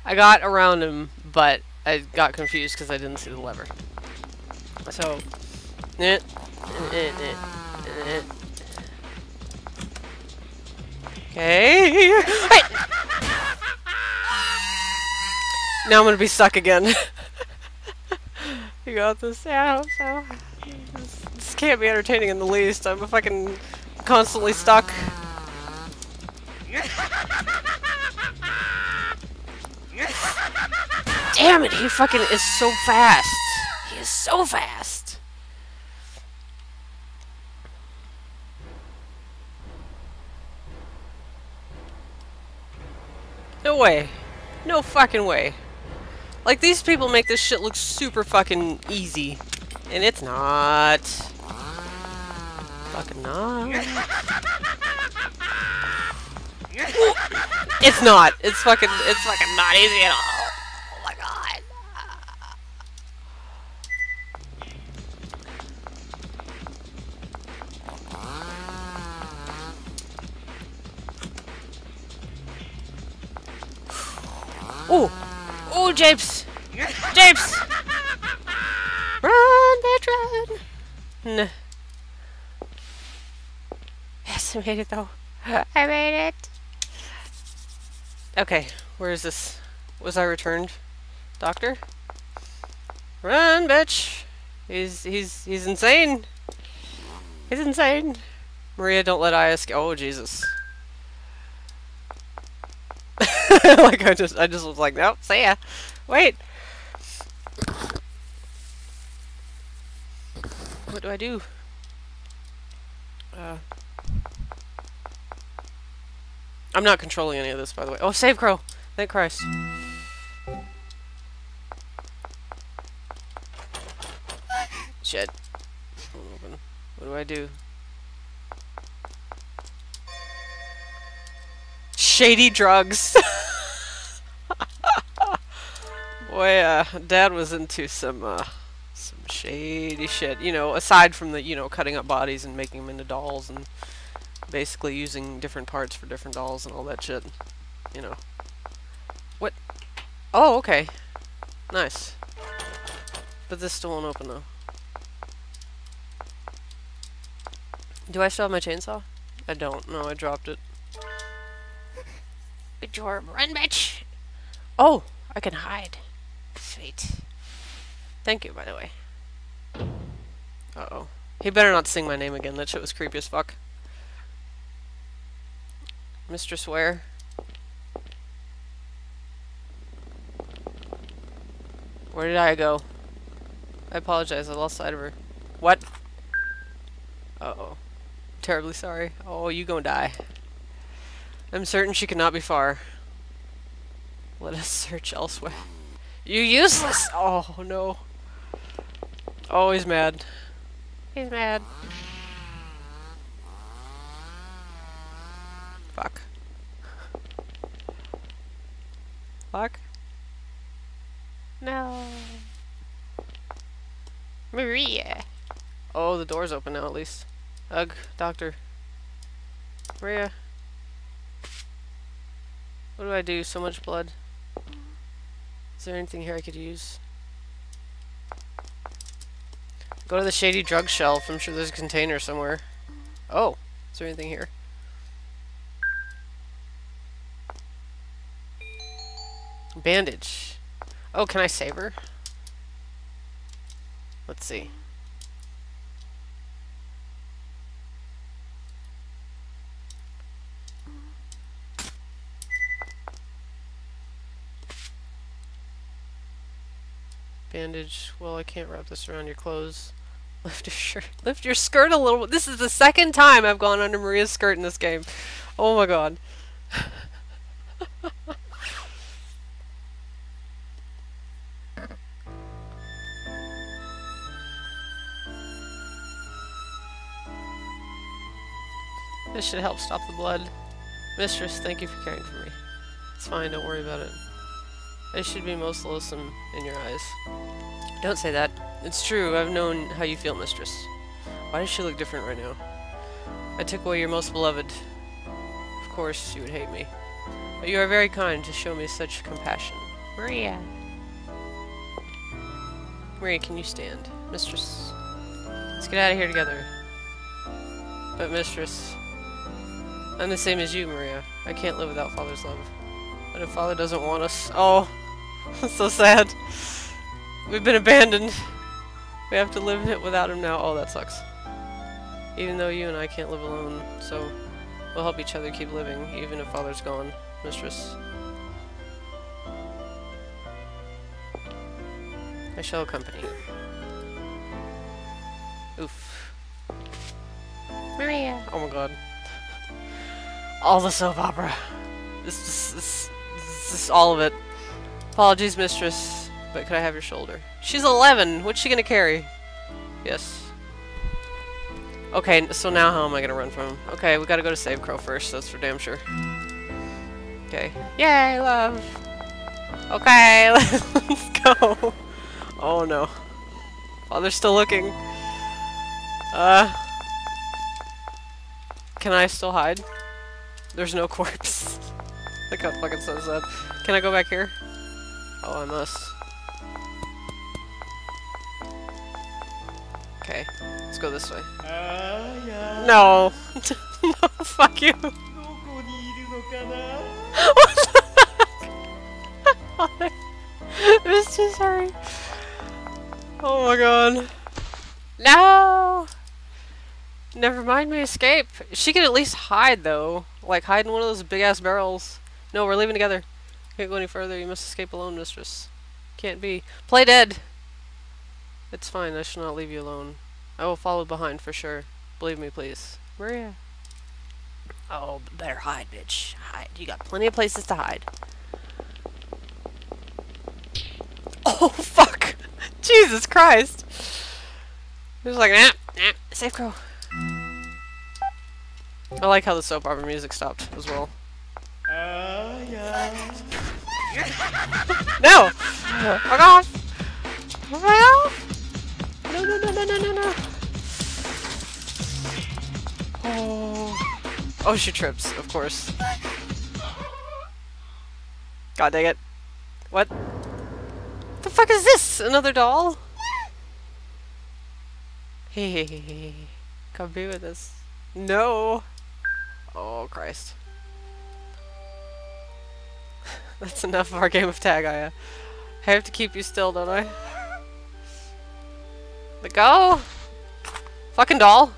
I got around him, but I got confused because I didn't see the lever. So, eh, eh, eh, eh. okay. Hey! Now I'm gonna be stuck again. you got this? Hope so. This, this can't be entertaining in the least. I'm fucking constantly stuck. Damn it, he fucking is so fast. He is so fast. No way. No fucking way. Like, these people make this shit look super fucking easy. And it's not. Fucking not. it's not. It's fucking, it's fucking not easy at all. Japes! Japes! Run, bitch, run! Yes, Aya made it though. I made it! Okay, where is this? Was I returned? Doctor? Run, bitch! He's, he's, he's insane! He's insane! Maria, don't let I escape. Oh, Jesus. like, I just, I just was like, nope, see ya. Wait! What do I do? Uh... I'm not controlling any of this, by the way. Oh, save Crow! Thank Christ. Shit. What do I do? Shady drugs! Boy, uh, Dad was into some, uh, some shady shit. You know, aside from the, you know, cutting up bodies and making them into dolls and basically using different parts for different dolls and all that shit. You know. What? Oh, okay. Nice. But this still won't open though. Do I still have my chainsaw? I don't. No, I dropped it. Good job. Run, bitch! Oh! I can hide. Sweet. Thank you, by the way. Uh-oh. He better not sing my name again. That shit was creepy as fuck. Mistress Ware. Where did I go? I apologize. I lost sight of her. What? Uh-oh. Terribly sorry. Oh, you gonna die. I'm certain she cannot be far. Let us search elsewhere. You useless! Oh, no. Oh, he's mad. He's mad. Fuck. Fuck. No. Maria. Oh, the door's open now at least. Ugh, doctor. Maria. What do I do? So much blood. Is there anything here I could use? Go to the shady drug shelf. I'm sure there's a container somewhere. Oh, is there anything here? Bandage. Oh, can I save her? Let's see. Bandage. Well, I can't wrap this around your clothes. Lift your shirt. Lift your skirt a little. This is the second time I've gone under Maria's skirt in this game. Oh my god. this should help stop the blood. Mistress, thank you for caring for me. It's fine, don't worry about it. I should be most loathsome in your eyes. Don't say that. It's true, I've known how you feel, mistress. Why does she look different right now? I took away your most beloved. Of course, you would hate me. But you are very kind to show me such compassion. Maria. Maria, can you stand? Mistress. Let's get out of here together. But mistress, I'm the same as you, Maria. I can't live without Father's love. But if Father doesn't want us... Oh, so sad. We've been abandoned. We have to live it without him now. Oh, that sucks. Even though you and I can't live alone, so we'll help each other keep living, even if Father's gone, Mistress. I shall accompany you. Oof. Maria! Oh my god. All the soap opera. This, this, this, this is all of it. Apologies, mistress, but could I have your shoulder? She's 11. What's she gonna carry? Yes. Okay, so now how am I gonna run from him? Okay, we gotta go to Save Crow first, that's for damn sure. Okay. Yay, love! Okay, let's go! Oh no. Oh, they're still looking. Uh... Can I still hide? There's no corpse. Look how fucking so sad. Can I go back here? Oh, I must. Okay, let's go this way. No! no, fuck you! What the? Mr. Sorry. Oh my god. No! Never mind me escape. She can at least hide though. Like hide in one of those big ass barrels. No, we're leaving together. Can't go any further. You must escape alone, mistress. Can't be. Play dead! It's fine. I shall not leave you alone. I will follow behind for sure. Believe me, please. Maria. Oh, better hide, bitch. Hide. You got plenty of places to hide. Oh, fuck! Jesus Christ! He was like, nah, nah, safe crow. I like how the soap opera music stopped as well. Ah, no! Fuck off! Oh fuck off! No, no, no, no, no, no, no! Oh. Oh, she trips, of course. God dang it. What? The fuck is this? Another doll? Hey, come be with us. No! Oh, Christ. That's enough of our game of tag, I, uh, I have to keep you still, don't I? Let go! Fucking doll!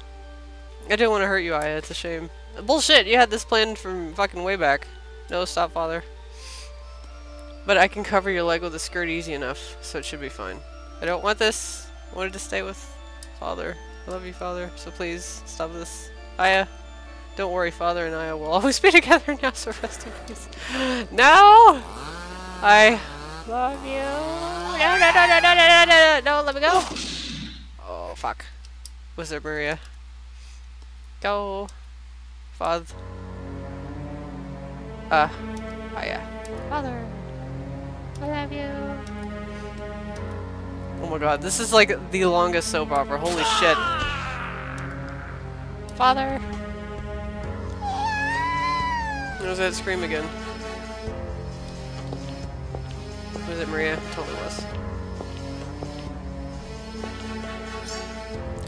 I didn't want to hurt you, Aya, it's a shame. Bullshit, you had this planned from fucking way back. No, stop, father. But I can cover your leg with a skirt easy enough, so it should be fine. I don't want this. I wanted to stay with Father. I love you, Father, so please stop this. Aya, don't worry, Father and Aya will always be together now, so rest in peace. No! I love you. No, no, no, no, no, no, no, no, no, let me go. Oh, fuck. Wizard Maria. Go. Father. Uh, Aya. Father. I love you. Oh my god, this is like the longest soap opera. Holy shit. Father. Was that scream again? Was it Maria? Totally was.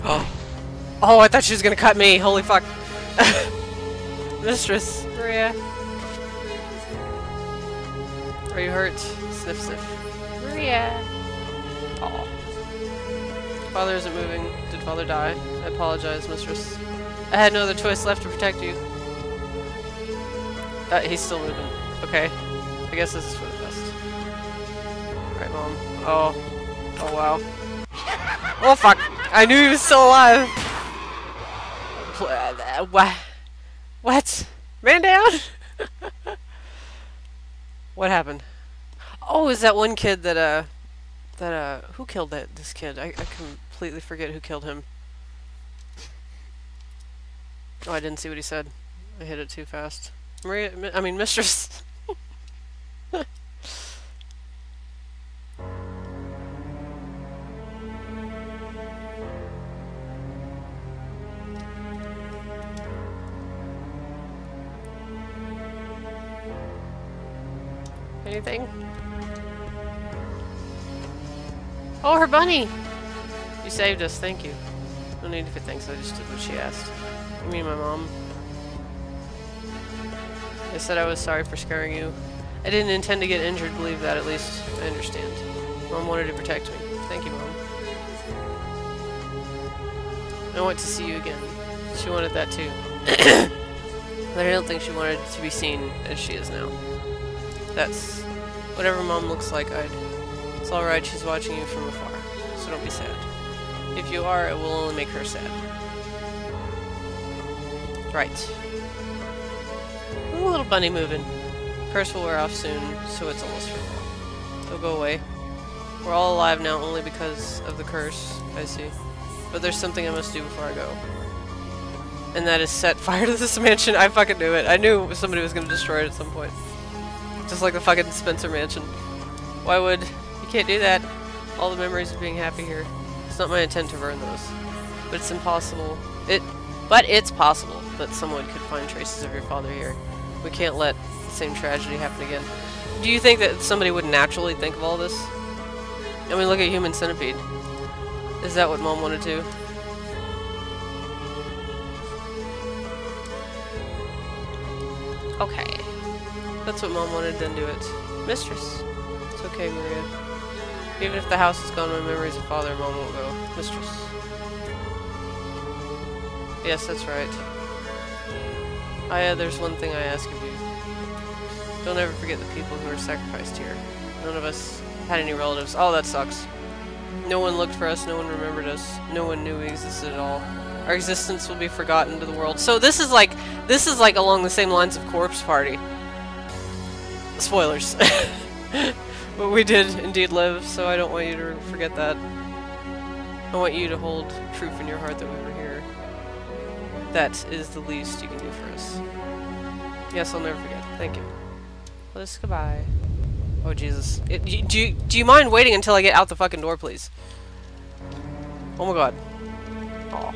Oh. Oh, I thought she was gonna cut me. Holy fuck. Mistress. Maria. Are you hurt? Sniff sniff. Maria. Oh. Father isn't moving. Did father die? I apologize, mistress. I had no other choice left to protect you. Uh, he's still moving. Okay. I guess this is for the best. Alright, mom. Oh. Oh, wow. Oh, fuck! I knew he was still alive! What? What? Ran down? what happened? Oh, is that one kid that, uh... That, uh... Who killed that this kid? I, I completely forget who killed him. Oh, I didn't see what he said. I hit it too fast. Maria... I mean, Mistress... Anything? Oh, her bunny! You saved us, thank you. No need for thanks, I just did what she asked. You mean my mom? I said I was sorry for scaring you. I didn't intend to get injured, believe that at least. I understand. Mom wanted to protect me. Thank you, Mom. I want to see you again. She wanted that too. but I don't think she wanted to be seen as she is now. That's whatever Mom looks like, I'd... It's alright, she's watching you from afar, so don't be sad. If you are, it will only make her sad. Right. A little bunny moving. Curse will wear off soon, so it's almost for It'll go away. We're all alive now only because of the curse, I see. But there's something I must do before I go. And that is set fire to this mansion. I fucking knew it. I knew somebody was gonna destroy it at some point. Just like the fucking Spencer mansion. Why would... You can't do that. All the memories of being happy here. It's not my intent to burn those. But it's impossible. It... But it's possible that someone could find traces of your father here. We can't let the same tragedy happen again. Do you think that somebody would naturally think of all this? I mean, look at Human Centipede. Is that what Mom wanted to? Do? Okay. That's what Mom wanted, then do it. Mistress. It's okay, Maria. Even if the house is gone, my memories of Father and Mom won't go. Mistress. Yes, that's right. Oh, Aya, there's one thing I ask of you. Don't ever forget the people who were sacrificed here. None of us had any relatives. Oh, that sucks. No one looked for us, no one remembered us, no one knew we existed at all. Our existence will be forgotten to the world. So this is like, this is like along the same lines of Corpse Party. Spoilers. but we did indeed live, so I don't want you to forget that. I want you to hold proof in your heart that we were here. That is the least you can do for us. Yes, I'll never forget. Thank you. Let's goodbye. Oh Jesus! It, do, do you do you mind waiting until I get out the fucking door, please? Oh my God! Oh.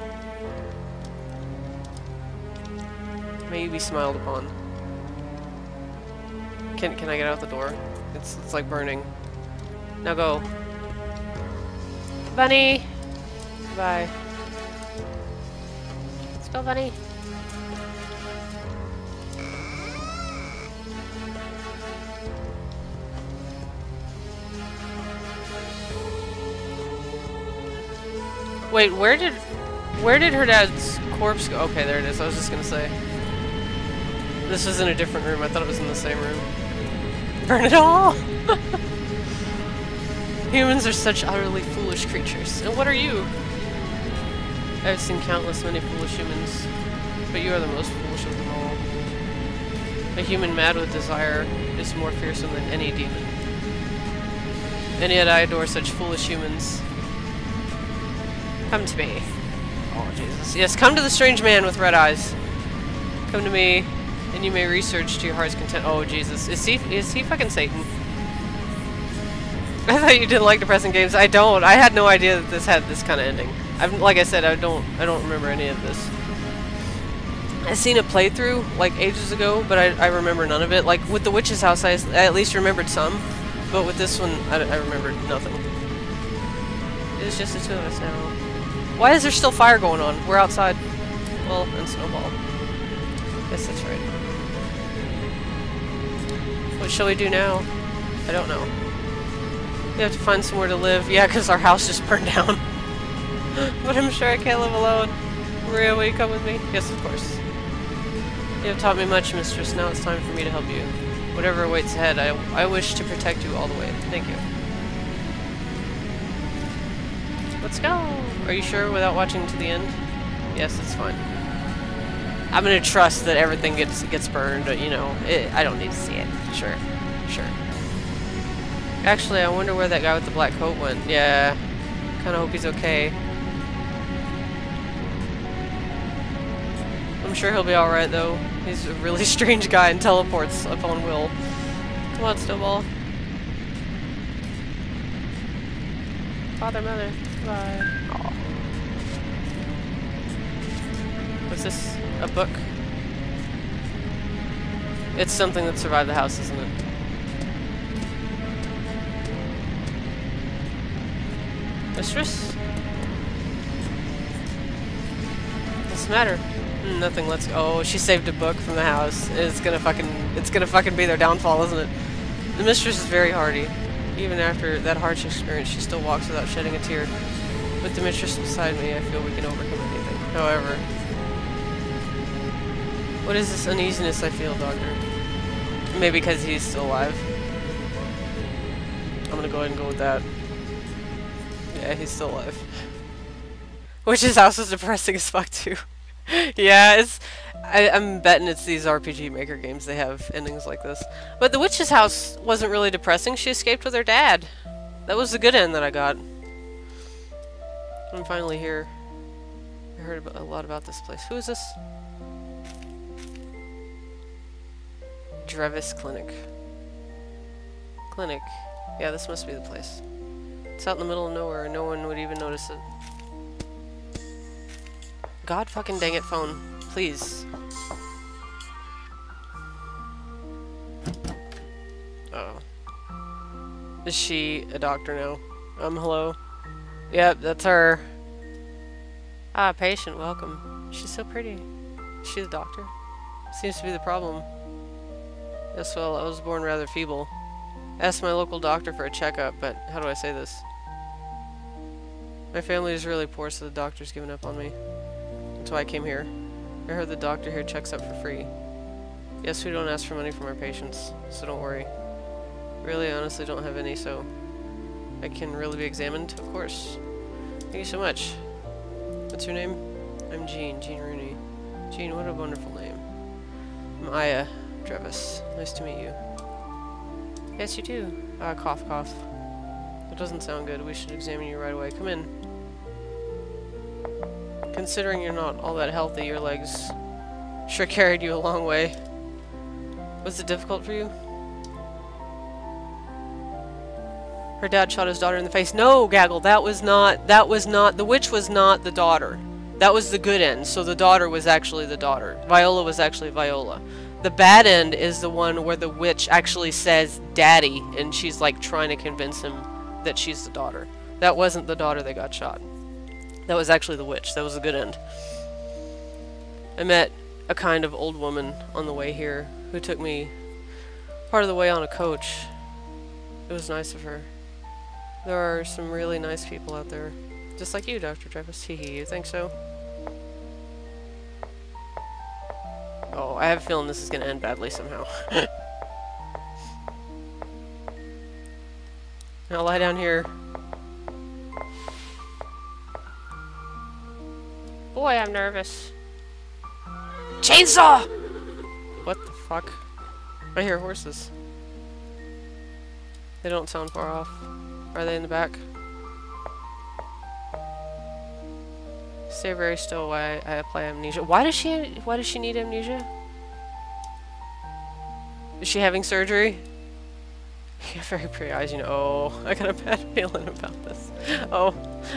May you be smiled upon. Can can I get out the door? It's it's like burning. Now go. Bunny. Bye. Go, bunny. Wait, where did where did her dad's corpse go? Okay, there it is. I was just gonna say. This was in a different room. I thought it was in the same room. Burn it all! Humans are such utterly foolish creatures. And what are you? I've seen countless many foolish humans, but you are the most foolish of them all. A human mad with desire is more fearsome than any demon. And yet I adore such foolish humans. Come to me. Oh, Jesus. Yes, come to the strange man with red eyes. Come to me, and you may research to your heart's content. Oh, Jesus. Is he, is he fucking Satan? I thought you didn't like depressing games. I don't. I had no idea that this had this kind of ending. I've, like I said, I don't, I don't remember any of this. I seen a playthrough like ages ago, but I, I remember none of it. Like with the witch's house, I, I at least remembered some, but with this one, I, I remembered nothing. It's just the two of us now. Why is there still fire going on? We're outside. Well, and Snowball. Yes, that's right. What shall we do now? I don't know. We have to find somewhere to live. Yeah, because our house just burned down. but I'm sure I can't live alone. Maria, will you come with me? Yes, of course. You have taught me much, mistress. Now it's time for me to help you. Whatever awaits ahead, I, I wish to protect you all the way. Thank you. Let's go! Are you sure without watching to the end? Yes, it's fine. I'm gonna trust that everything gets gets burned, you know. It, I don't need to see it. Sure. Sure. Actually, I wonder where that guy with the black coat went. Yeah. Kinda hope he's okay. I'm sure he'll be alright, though. He's a really strange guy and teleports upon will. Come on, Snowball. Father, mother. Bye. What's this? A book? It's something that survived the house, isn't it? Mistress? What's the matter? Nothing, let's go. Oh, she saved a book from the house. It's gonna fucking, it's gonna fucking be their downfall, isn't it? The mistress is very hardy. Even after that harsh experience, she still walks without shedding a tear. With the mistress beside me, I feel we can overcome anything. However... What is this uneasiness I feel, Doctor? Maybe because he's still alive. I'm gonna go ahead and go with that. Yeah, he's still alive. Which is also depressing as fuck, too. yeah, it's... I, am betting it's these RPG Maker games they have endings like this. But the witch's house wasn't really depressing. She escaped with her dad. That was the good end that I got. I'm finally here. I heard a lot about this place. Who is this? Drevis Clinic. Clinic. Yeah, this must be the place. It's out in the middle of nowhere, no one would even notice it. God fucking dang it, phone. Please. Uh oh. Is she a doctor now? Um, hello? Yep, that's her. Ah, patient, welcome. She's so pretty. Is she the doctor? Seems to be the problem. Yes, well, I was born rather feeble. Asked my local doctor for a checkup, but how do I say this? My family is really poor, so the doctor's given up on me. That's why I came here. I heard the doctor here checks up for free. Yes, we don't ask for money from our patients, so don't worry. Really, honestly don't have any, so I can really be examined? Of course. Thank you so much. What's your name? I'm Jean, Jean Rooney. Jean, what a wonderful name. I'm Aya Drevis. Nice to meet you. Yes, you do. Ah, cough, cough. That doesn't sound good. We should examine you right away. Come in. Considering you're not all that healthy, your legs sure carried you a long way. Was it difficult for you? Her dad shot his daughter in the face. No, Gaggle, that was not, that was not, the witch was not the daughter. That was the good end, so the daughter was actually the daughter. Viola was actually Viola. The bad end is the one where the witch actually says daddy, and she's like trying to convince him that she's the daughter. That wasn't the daughter that got shot. That was actually the witch. That was a good end. I met a kind of old woman on the way here who took me part of the way on a coach. It was nice of her. There are some really nice people out there. Just like you, Dr. Drevis. Hee hee, you think so? Oh, I have a feeling this is going to end badly somehow. I'll lie down here boy, I'm nervous. Chainsaw! What the fuck? I hear horses. They don't sound far off. Are they in the back? Stay very still while I apply amnesia. Why does she why does she need amnesia? Is she having surgery? You have very pretty eyes, you know. Oh, I got a bad feeling about this. Oh,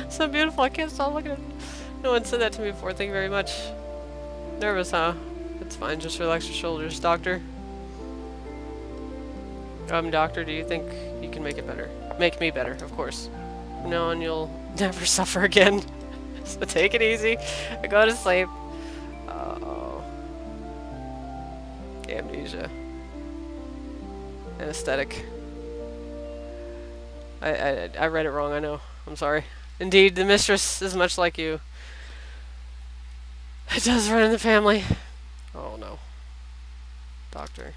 so beautiful. I can't stop looking at it. No one said that to me before. Thank you very much. Nervous, huh? It's fine. Just relax your shoulders. Doctor? Um, doctor, do you think you can make it better? Make me better, of course. No, and you'll never suffer again. so take it easy. I Go to sleep. Oh. Amnesia. Anesthetic. I, I, I read it wrong, I know. I'm sorry. Indeed, the mistress is much like you. It does run in the family. Oh no. Doctor.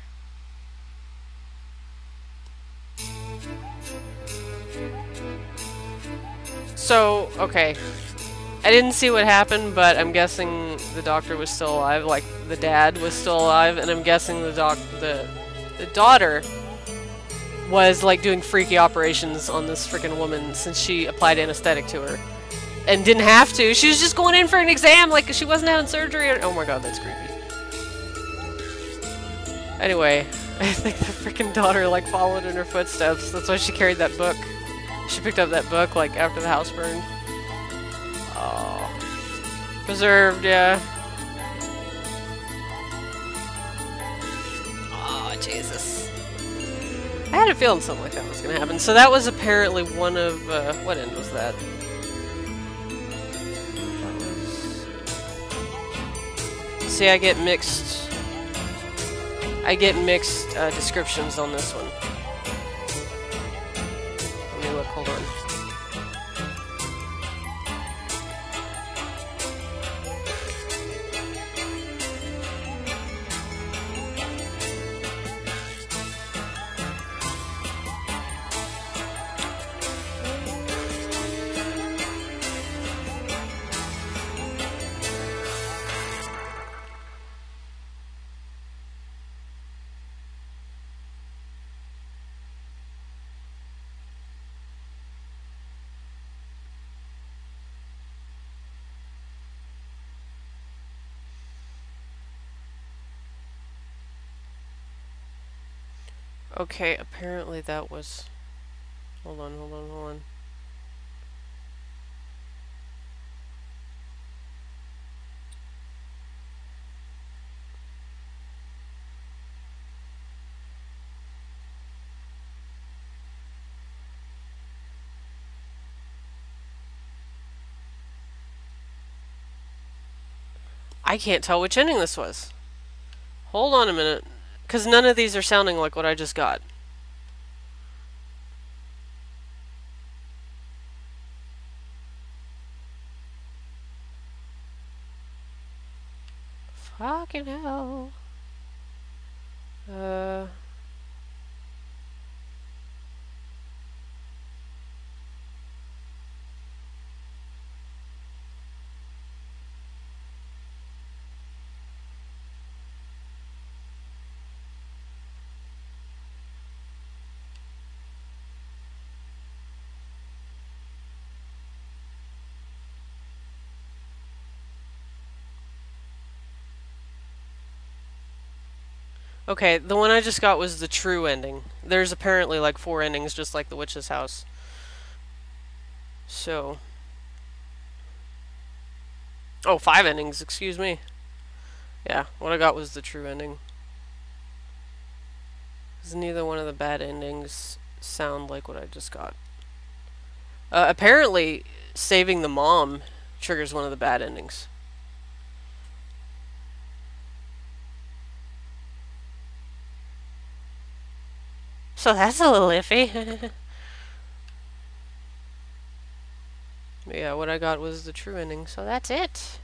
So, okay. I didn't see what happened, but I'm guessing the doctor was still alive, like the dad was still alive, and I'm guessing the doc the the daughter was like doing freaky operations on this freaking woman since she applied anesthetic to her. And didn't have to. She was just going in for an exam like she wasn't having surgery. Or oh my god, that's creepy. Anyway, I think the freaking daughter like followed in her footsteps. That's why she carried that book. She picked up that book like after the house burned. Oh. Preserved, yeah. Oh, Jesus. I had a feeling something like that was to happen. So that was apparently one of, uh, what end was that? See, I get mixed, I get mixed uh, descriptions on this one. Let me look, hold on. Okay, apparently that was... Hold on, hold on, hold on. I can't tell which ending this was. Hold on a minute. Because none of these are sounding like what I just got. Fucking hell. Uh... Okay, the one I just got was the true ending. There's apparently like four endings just like the witch's house. So... Oh, five endings, excuse me. Yeah, what I got was the true ending. Neither one of the bad endings sound like what I just got. Uh, apparently, saving the mom triggers one of the bad endings. So that's a little iffy. yeah, what I got was the true ending, so that's it.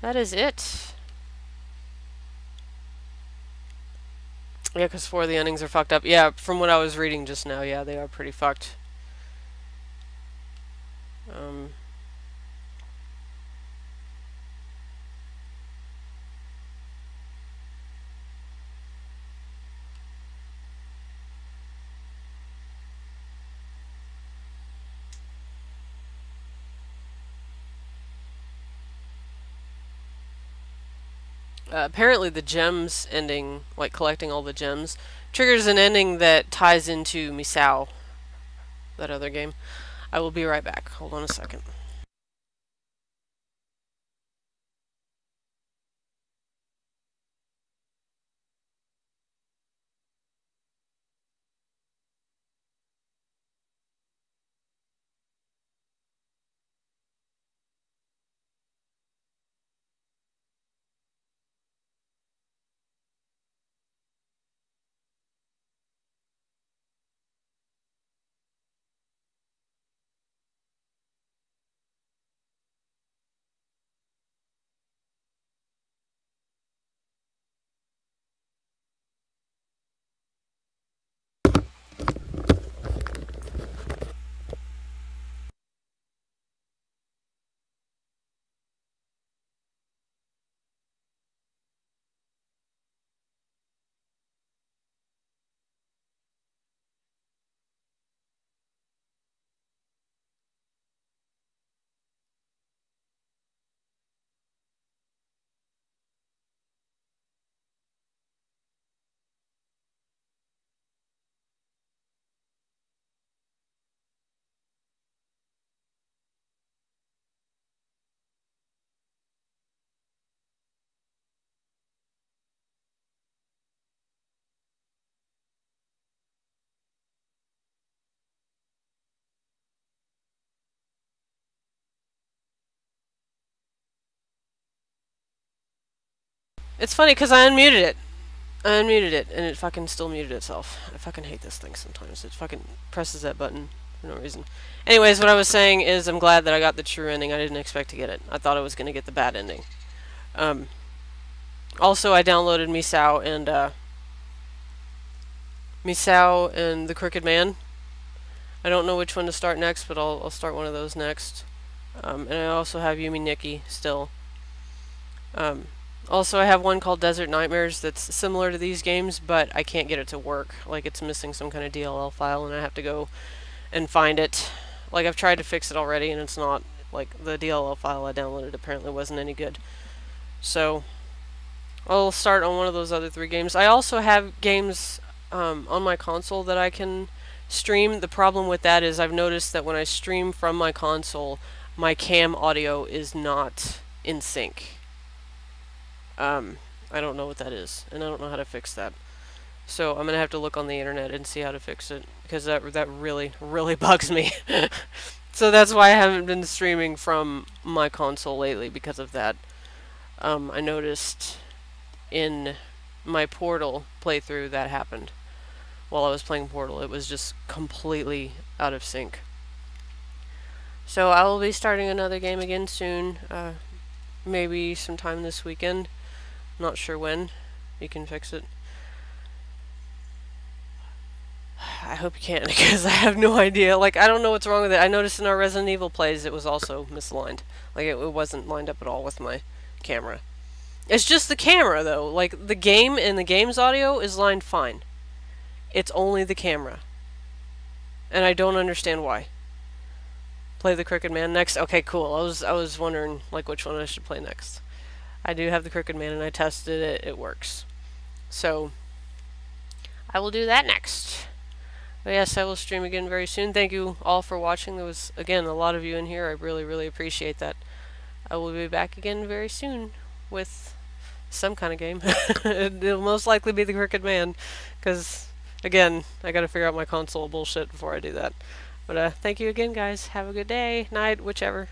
That is it. Yeah, because four of the endings are fucked up. Yeah, from what I was reading just now, yeah, they are pretty fucked. Um... uh, apparently the gems ending, like collecting all the gems, triggers an ending that ties into Misao, that other game. I will be right back. Hold on a second. It's funny because I unmuted it. I unmuted it and it fucking still muted itself. I fucking hate this thing sometimes. It fucking presses that button for no reason. Anyways, what I was saying is I'm glad that I got the true ending. I didn't expect to get it. I thought I was going to get the bad ending. Um, also, I downloaded Misao and uh, Misao and the Crooked Man. I don't know which one to start next, but I'll, I'll start one of those next. Um, and I also have Yume Nikki still. Um, also, I have one called Desert Nightmares that's similar to these games, but I can't get it to work. Like, it's missing some kind of DLL file, and I have to go and find it. Like, I've tried to fix it already, and it's not. Like, the DLL file I downloaded apparently wasn't any good. So, I'll start on one of those other three games. I also have games um, on my console that I can stream. The problem with that is I've noticed that when I stream from my console, my cam audio is not in sync. Um, I don't know what that is, and I don't know how to fix that. So I'm gonna have to look on the internet and see how to fix it because that that really really bugs me. so that's why I haven't been streaming from my console lately because of that. Um, I noticed in my Portal playthrough that happened while I was playing Portal. It was just completely out of sync. So I will be starting another game again soon. Uh, maybe sometime this weekend. Not sure when you can fix it. I hope you can because I have no idea. Like, I don't know what's wrong with it. I noticed in our Resident Evil plays it was also misaligned. Like, it, it wasn't lined up at all with my camera. It's just the camera, though. Like, the game and the game's audio is lined fine. It's only the camera. And I don't understand why. Play the Crooked Man next? Okay, cool. I was I was wondering, like, which one I should play next. I do have the Crooked Man and I tested it. It works. So, I will do that next. But yes, I will stream again very soon. Thank you all for watching. There was, again, a lot of you in here. I really, really appreciate that. I will be back again very soon with some kind of game. It'll most likely be the Crooked Man, because, again, I gotta figure out my console bullshit before I do that. But uh, thank you again, guys. Have a good day, night, whichever.